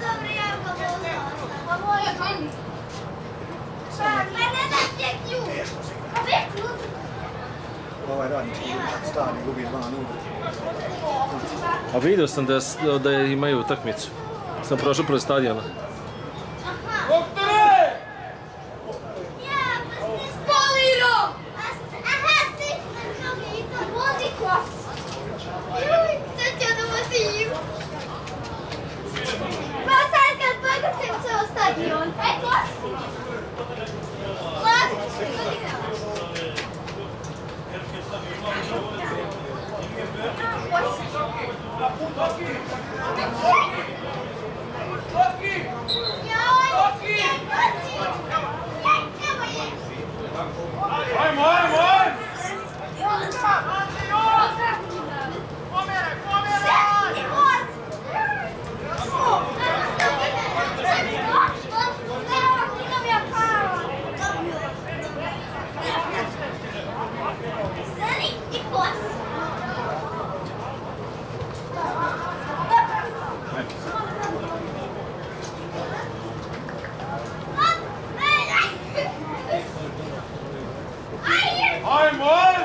Dobro, ja ga volim. Pa moja meni. Pa ne da te klju. Pa već klju. Ovaj radnički stani gubi dva nula. A vidio sam da, da imaju utakmicu. Sam prošao pored stadiona. Doktore! Ja, pa ste spoliro. Aha, stisnem noge i to vozi kos. Juj, sad ću da vozim. Pa sad kad pogacim ceo stadion. E, kosi. Mladi, odigravaš. Ajmo, ajmo, ajmo! Ajmo, ajmo!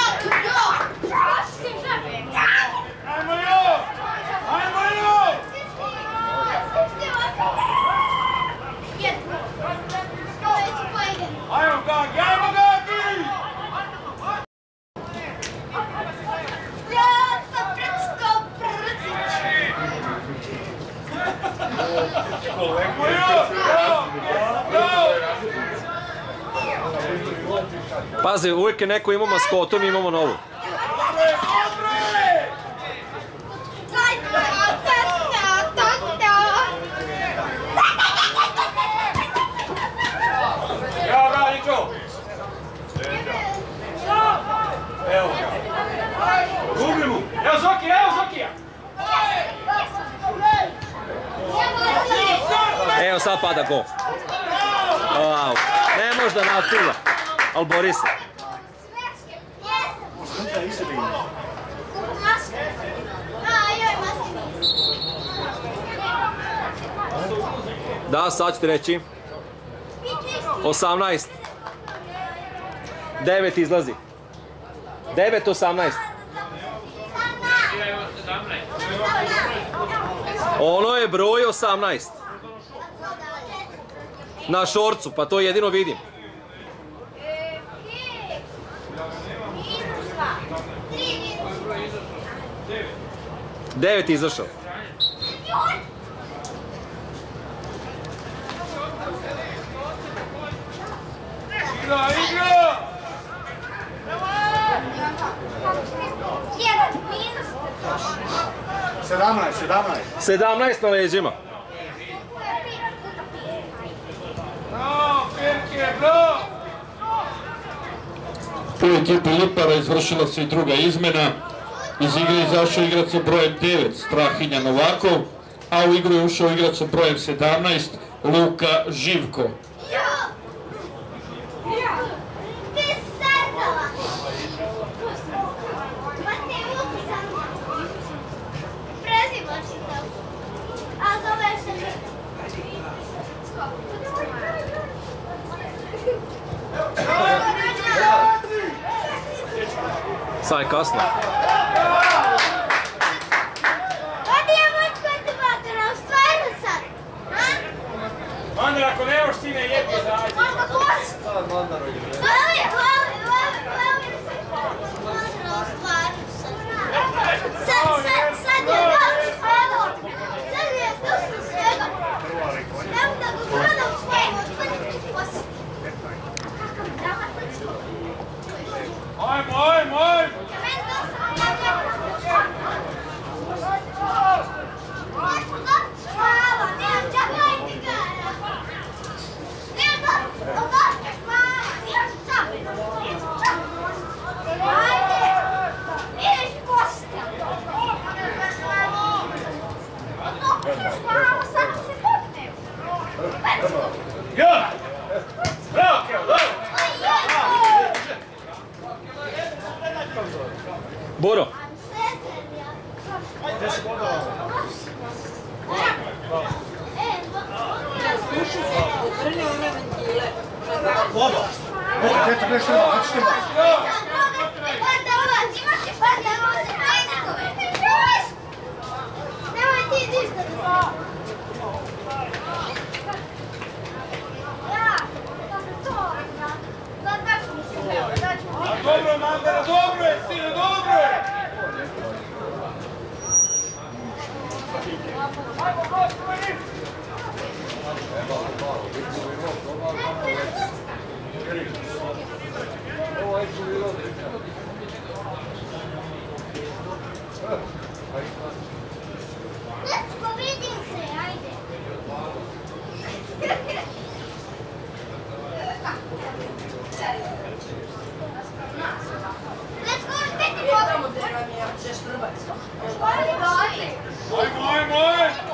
Ajmo još! Ajmo još! Ajmo Gagi, ajmo Gagi! Ja sam prskao przić. Ajmo još! Bravo! Bravo! Pazi, uvijek je neko imao maskotu, mi imamo novu. Dobro je, dobro je! Ja, Radićo! Evo ga. Gubi mu! Evo Zoki, evo Zokija! Evo sad pada go. Wow. Ne može da nacila. Ali bori se. Sutra i sebe ima. Da, sad ću reći. 18. 9 izlazi. 9, 18. Ono je broj 18. Na šorcu, pa to jedino vidim. Devet izašao. Igra, igra! Jedan minus. 17, 17. 17 na leđima. Bravo, Perke, bravo! U ekipi Lipara izvršila se i druga izmena. Iz igre je izašao igrač sa brojem 9, Strahinja Novakov, a u igru je ušao igrač sa brojem 17, Luka Živko. Ti srdala. Pa ti vuku sam. Prezivaš se to. A zoveš se... Sad je kasno. Odi je moj kultivatora, stvarno sad. A? Mandar, ako nemaš ti ne jebi zađi. Možda gost. Hvali, hvali, hvali, hvali. Mandra, stvarno sad. Sad, sad, sad je došlo svega. Sad je došlo svega. Evo da ga gledam svega, otvrti post. Kakav drama, kući. Ajmo, ajmo, ajmo! Meni dosta Hvala, nemam čak Boro, Obrni one ventile. Vodo. Vodo, djeca, nešto malo, znači što Nemoj ti ništa da Ja, kako to? Da, da ću mi se evo, da ću mi Dobro, Mandara, dobro je, sine, dobro je! Ajmo, gospodin! Let's go vidim se, ajde. Let's go vidim Tamo gdje vam je će štrbac. Ajmo, ajmo, ajmo!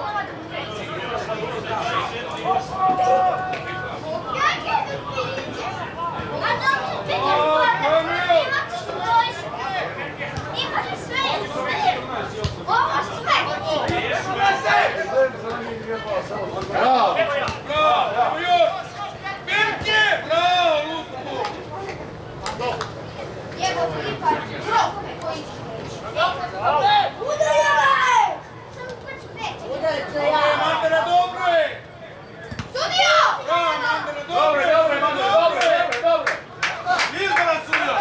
Bravo. Bravo, evo još! Berke! Bravo, Lutko! Udarite Dobro je, ja. Mandara, dobro je! Studio! Bravo, Mandara, dobro je! Dobro je, Mandara, dobro je! Dobro je! Izvora suda!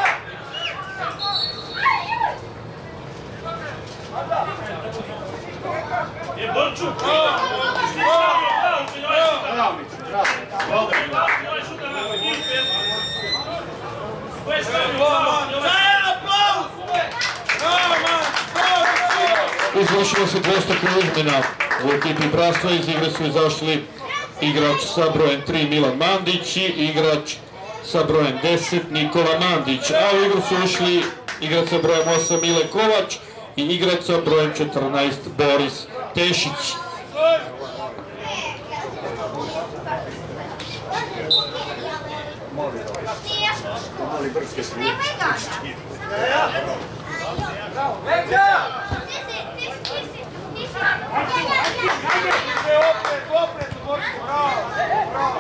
Je Brčuk! Bravo! Bravo, bravo! Bravo, Miću, bravo. Zajedno aplauz! Bravo, man! Bravo, suda! Izvršila se dvostruka izmjena u ekipi Brasla, iz igre su izašli igrač sa brojem 3 Milan Mandić i igrač sa brojem 10 Nikola Mandić, a u igru su ušli igrač sa brojem 8 Mile Kovač i igrač sa brojem 14 Boris Tešić. Mali brske su. Nemoj ga! Ide opet, opet, Borko, bravo!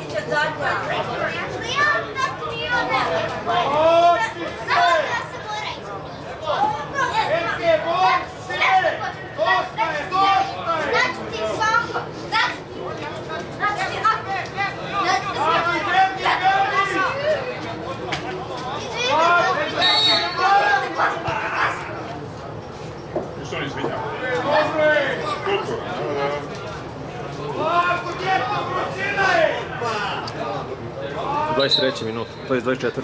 Iće zadnja. Berke, Borko, sere! Dosta je, dosta je! Daću ti svanko, daću ti. Daću ti, a- daću ti Ajde, Berke, Dobro je! Lako, djeto, vrućina je! 23. minut, to je 24.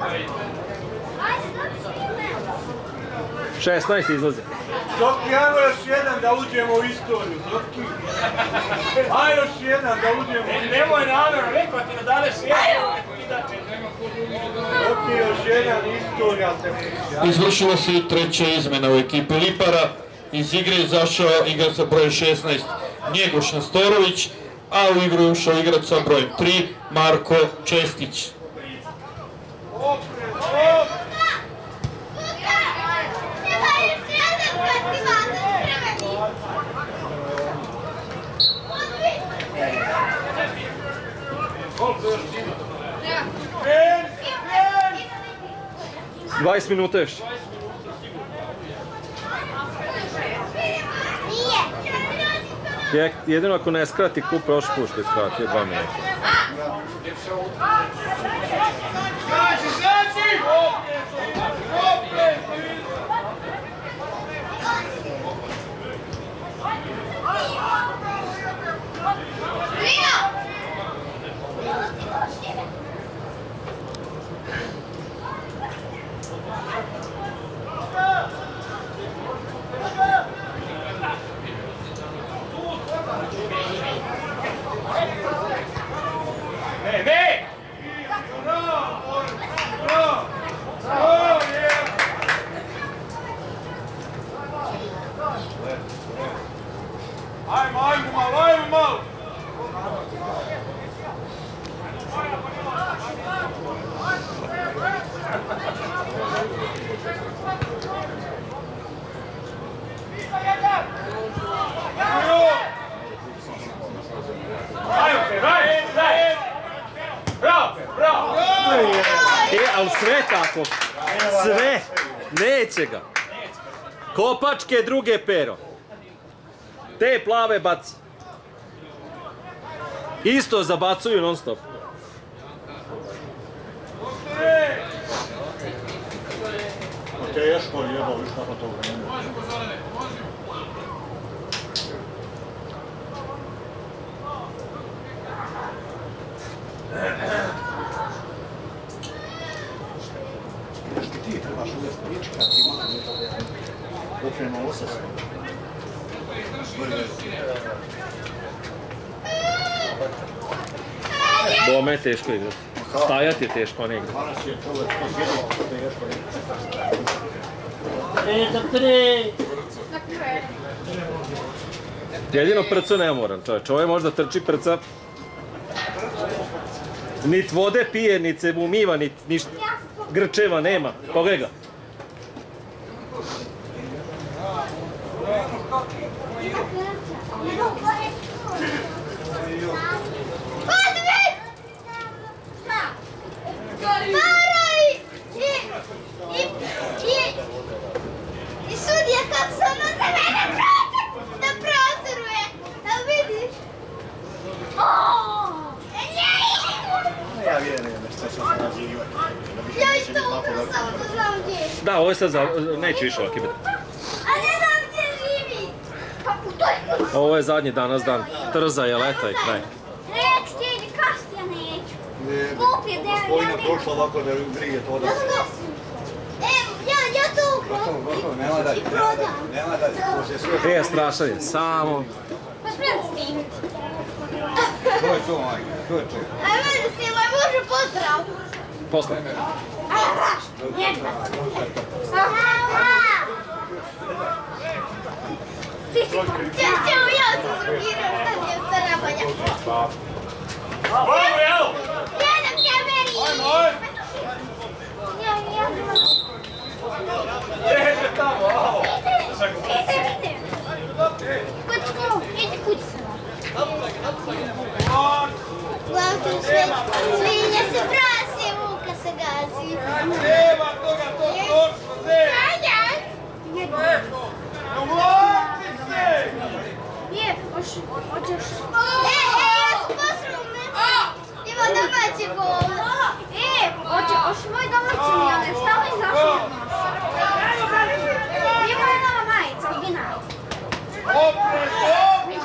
Ajde, daću ti me. 16 izlazi. Zoki, ajmo još jedan da uđemo u istoriju, Zoki. Aj još jedan da uđemo u istoriju. Nemoj namjerno, rekao ti da dadeš jedan. Zoki, još jedan istorija se priča. Izvršila se treća izmjena u ekipi Lipara. Iz igre je izašao igrač sa brojem 16 Njegoš Nastorović, a u igru je ušao igrač sa brojem 3 Marko Čestić. 20 minuta još. Je- Jedino ako ne skrati kup, prošli put što je skratio, 2 minuta. Znači, znači! Opred, opred! Ne, ne! Bravo, Boris, bravo! Bravo! ali sve tako. Sve. Neće ga. Kopačke druge pero. Te plave baci. Isto zabacuju non stop. Teško jebo, viš kako to vreme. Što ti trebaš uvijek priči kad ti oprema osas. Bome je teško igrati. Stajati je teško, a ne igrati. Danas je to to jedno teško. Jedino prco ne moram čovječ. Ovo je možda trči prca. Nit vode pije, nit se umiva, nit ništa. Grčeva nema. Pogledaj ga. Paraj! I, i, i, i sudija kako se ono za mene procer, da proceruje, da vidiš. Oh, Ja vjerujem da će se sarađivati. Da bi ja neće i biti to lako upravo da samo to znam gdje je. Da, ovo je sad za... Neće više biti. A ne znam gdje živi. Pa u toj kući. Ovo je zadnji danas dan. Trza je leta i kraj. Neću ti ili kašti, ja neću. Ne, Skup je, devet, ja Gospodina nemam. prošla ovako da grije to da... Ja sam Evo, ja, ja to nema I prodam. E, strašan je. Samo... Pa spremam snimiti. To je to, majke, to je to. Ajde, mene snimaj, može pozdrav. Posle. Ajde, raš, njega. Aha. Ti si, ja, ćemo ja sam drugirao, šta ti je starabanja. Jedan gazi. Nema toga, to prošlo, ne! Ajde. Uvlači se! Je, hoćeš... E, e, ja sam poslu me. Ima domaće gole. E, hoće, hoće moj domaći mi, ali šta li zašli od nas? Ima je nova majica, original. Opre, opre,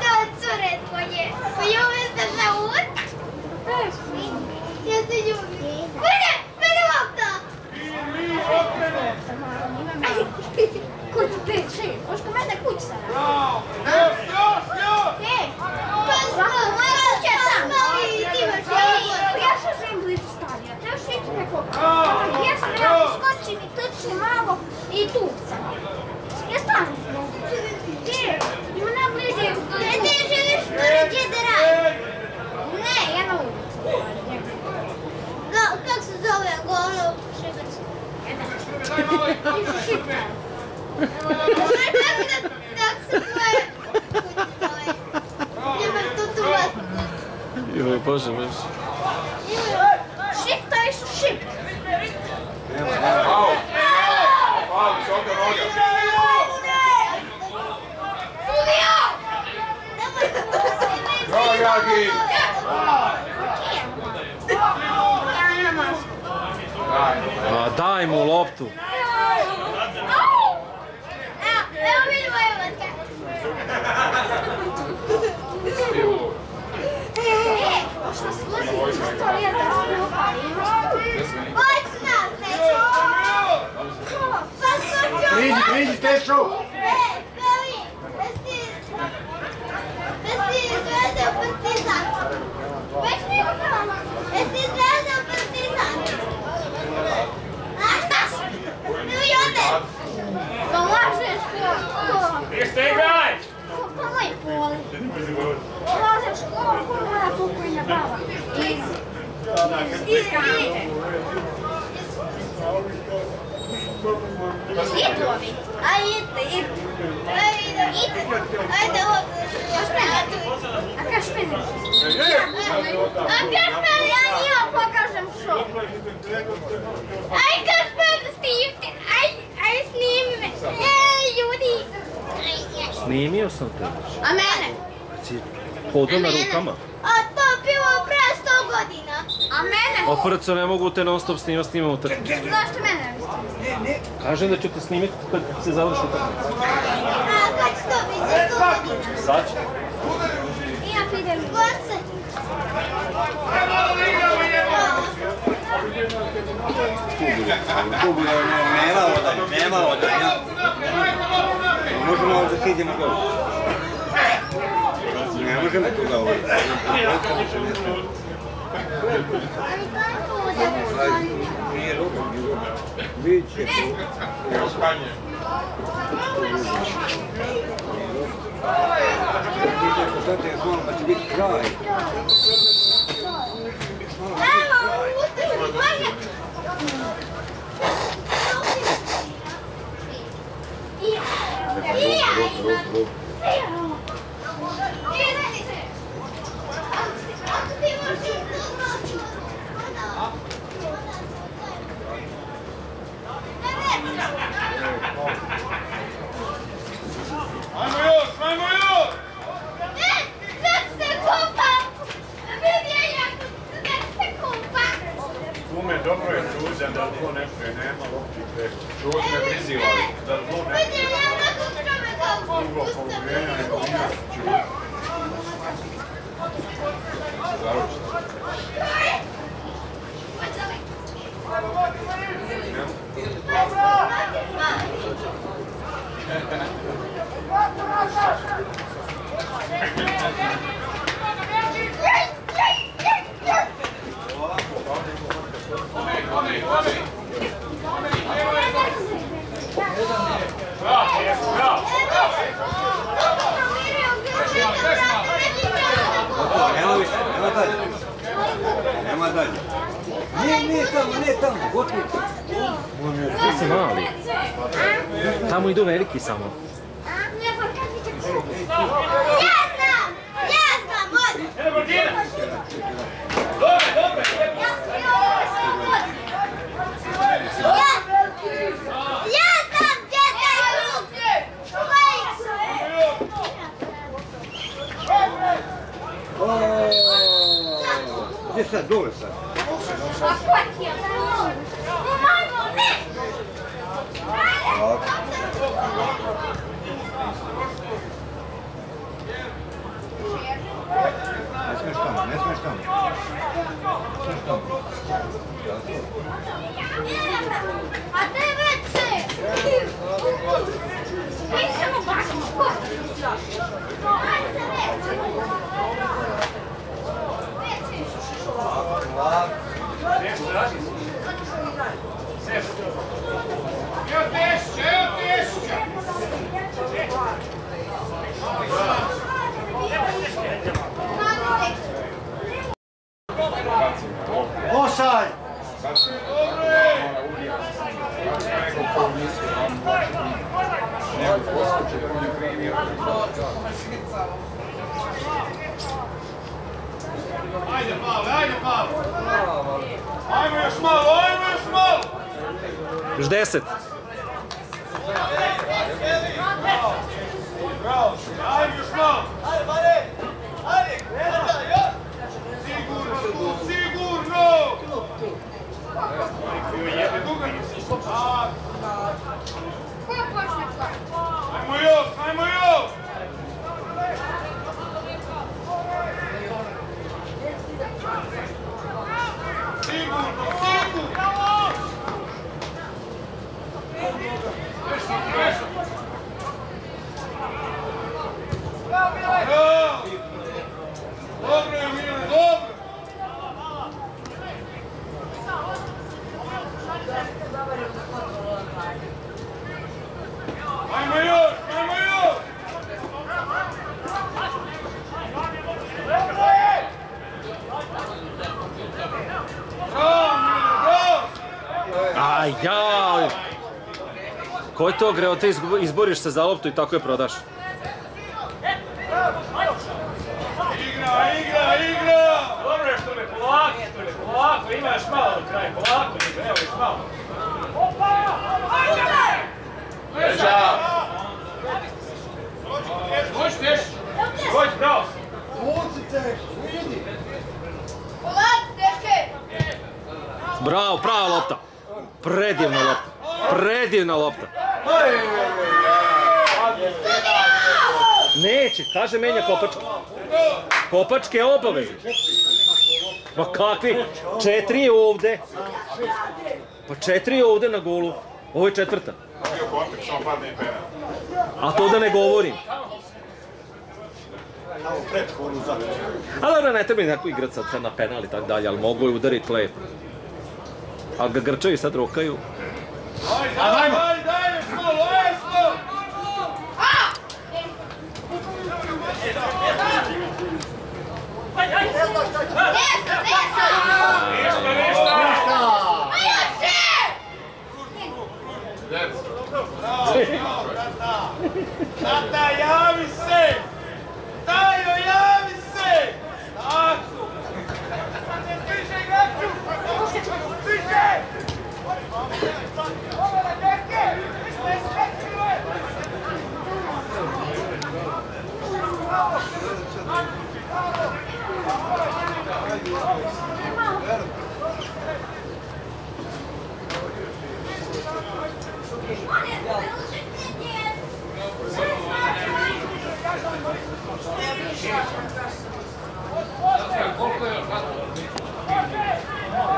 To je cure tvoje. Pa ja umjesto za uvod. Ja se ljubim. Mene, mene lopta. Kuć, pet, šest. Možeš kod mene kuć sada. Još, još, još! E, pa što, moja kuća tam. Ti imaš ja Ja sam sve blizu stavio, trebaš ići preko Ja sam ja skočim i trčim malo i tu sam. Ja stavim Ti, ima najbliže. Ne, ti želiš pored Džedera. Ne, ja na ulici. Ga- Kako se zove golo šibensko? Kako se, kako se tvoje kuća zove? Imaš tu tu vatku. Joj, bože, bože. Je su šip. Au! Au, visoka noga! Daj mu loptu. Evo vidi moje vatke. Šta služi? Što je da se upali? Vojcna, neću. Pa skočio. Priđi, priđi, Tešo! E, Beli, bez ti... Bez ti izgledao partizan. Već mi upravo. Bez ti izgledao partizan. A šta si? Milioner. Pa možeš ko... ko... Stigaj! Pa moj pol. Možeš ko, ko moja pokojna baba. Iz... Iz Kanade. Idovi. Ajde, ide. Ajde, ide. Ajde, ovdje. A kaš mene? A gdje Prenio sam te već. A mene? Si hodao na rukama. A to bilo pre 100 godina. A mene? Operaco, ne mogu te non stop snima, snimam utakmicu. Zašto mene ne biste? Kažem da ću te snimiti kad se završi utakmica. A kad će to biti za 100 godina? Sad ću. I ja idem. Gorce. Nema odanje, nema odanje. Možemo da siđemo gore. Ne možemo tu da ovo. Ali kako da Nije dobro, nije dobro. Vidit će. Sad je znao da će biti kraj. Evo, utrni, gledaj. Ajmo još, ajmo još! Dobro je Đuđa, da li to ne pre, nema loptice. Čuo me prizivali, da li to ne pre. Drugo poluvreme, nego ima Đuđa. Završi. Nema više, nema dalje. Nema dalje. Nije, nije tamo, nije tamo, gotovo. Ti si mali. Tamo idu veliki samo. Ja znam! Ja znam, Martina! Dobre, dobre! Ja sam bio ovo sam odi! Ja! Ja znam gdje je taj krug! Gdje sad, dole sad? A ko ti je? Majmo, ne! Ne smiješ tamo, ne smiješ tamo. Ne smiješ tamo. A te već Mi ćemo baš Evo tešće, evo tešće! Osaj! Ajde, Pavle! Ajmo još malo, ajmo još malo! Još deset. Bravo, ajmo još malo! Ajde, Mare! Ajde, Sigurno tu, sigurno! A, Ko počne ko? Ajmo još, ajmo još! Sigurno, sigurno! Bravo! Dobro je, Mile, dobro! Ajmo još, ajmo još! Bravo, Mile, bravo! Aj, jaj! Ko je to greo, te izbo- izboriš se za loptu i tako je prodaš. Igra, igra, igra! Dobro je što me polako, što me polako, ima još malo do kraja, polako, evo još malo. Dođi, Bravo, prava lopta. Predivna lopta. Predivna lopta. Neće, kaže menja kopačke. Kopačke je obavezno. Ma kakvi? Četiri je ovde. Pa četiri je ovde na golu. Ovo je četvrta. A to da ne govorim. A dobro, ne treba neko igrat sad na penal i tak dalje, ali mogu je udarit lepo. Ali ga Grčevi sad rokaju. Ajde,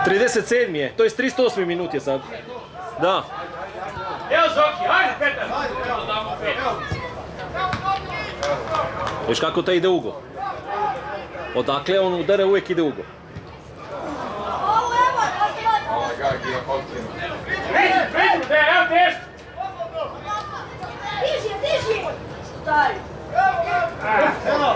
37 je, to je 308 minut je sad. Da. Evo Zoki, ajde Petar! Viš kako to ide ugo? Odakle on udara, uvijek ide ugo. Priđu, priđu, evo teško! Diži, diži! Stari! Evo, evo!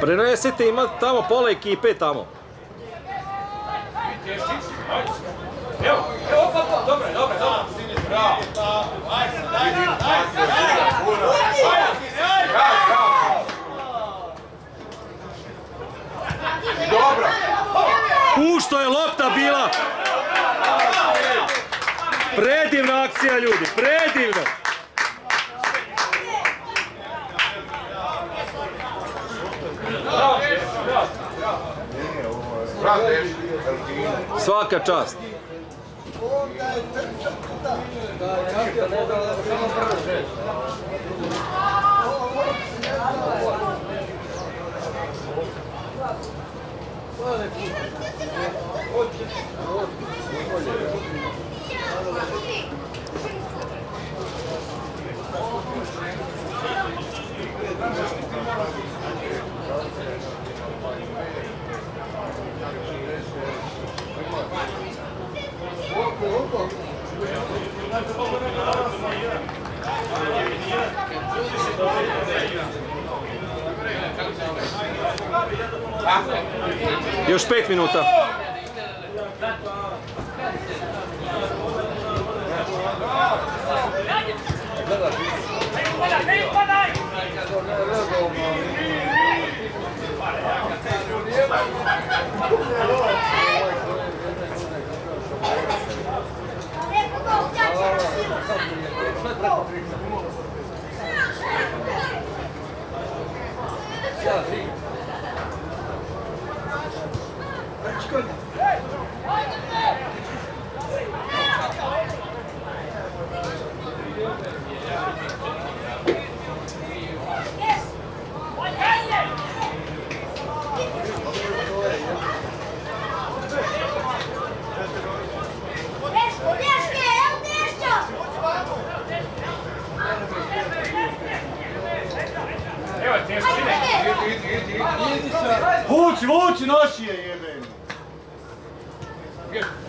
Prenesite, ima tamo pola ekipe tamo. Evo, evo, opa, dobro, dobro, dobro. Bravo! Ajde, ajde, ajde, ajde! Dobro! U što je lopta bila! Predivna akcija ljudi, predivna! Bravo, Deši! Svaka čast. Još pet minuta. Brasil. Vuci, vuci, nosi je jebe.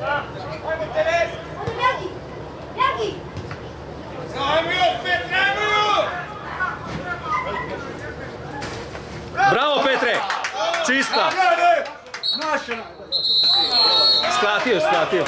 Ajmo, Teres! Ajmo još, Petre, ajmo još! Bravo Petre! Čista! Naša! skratio, skratio.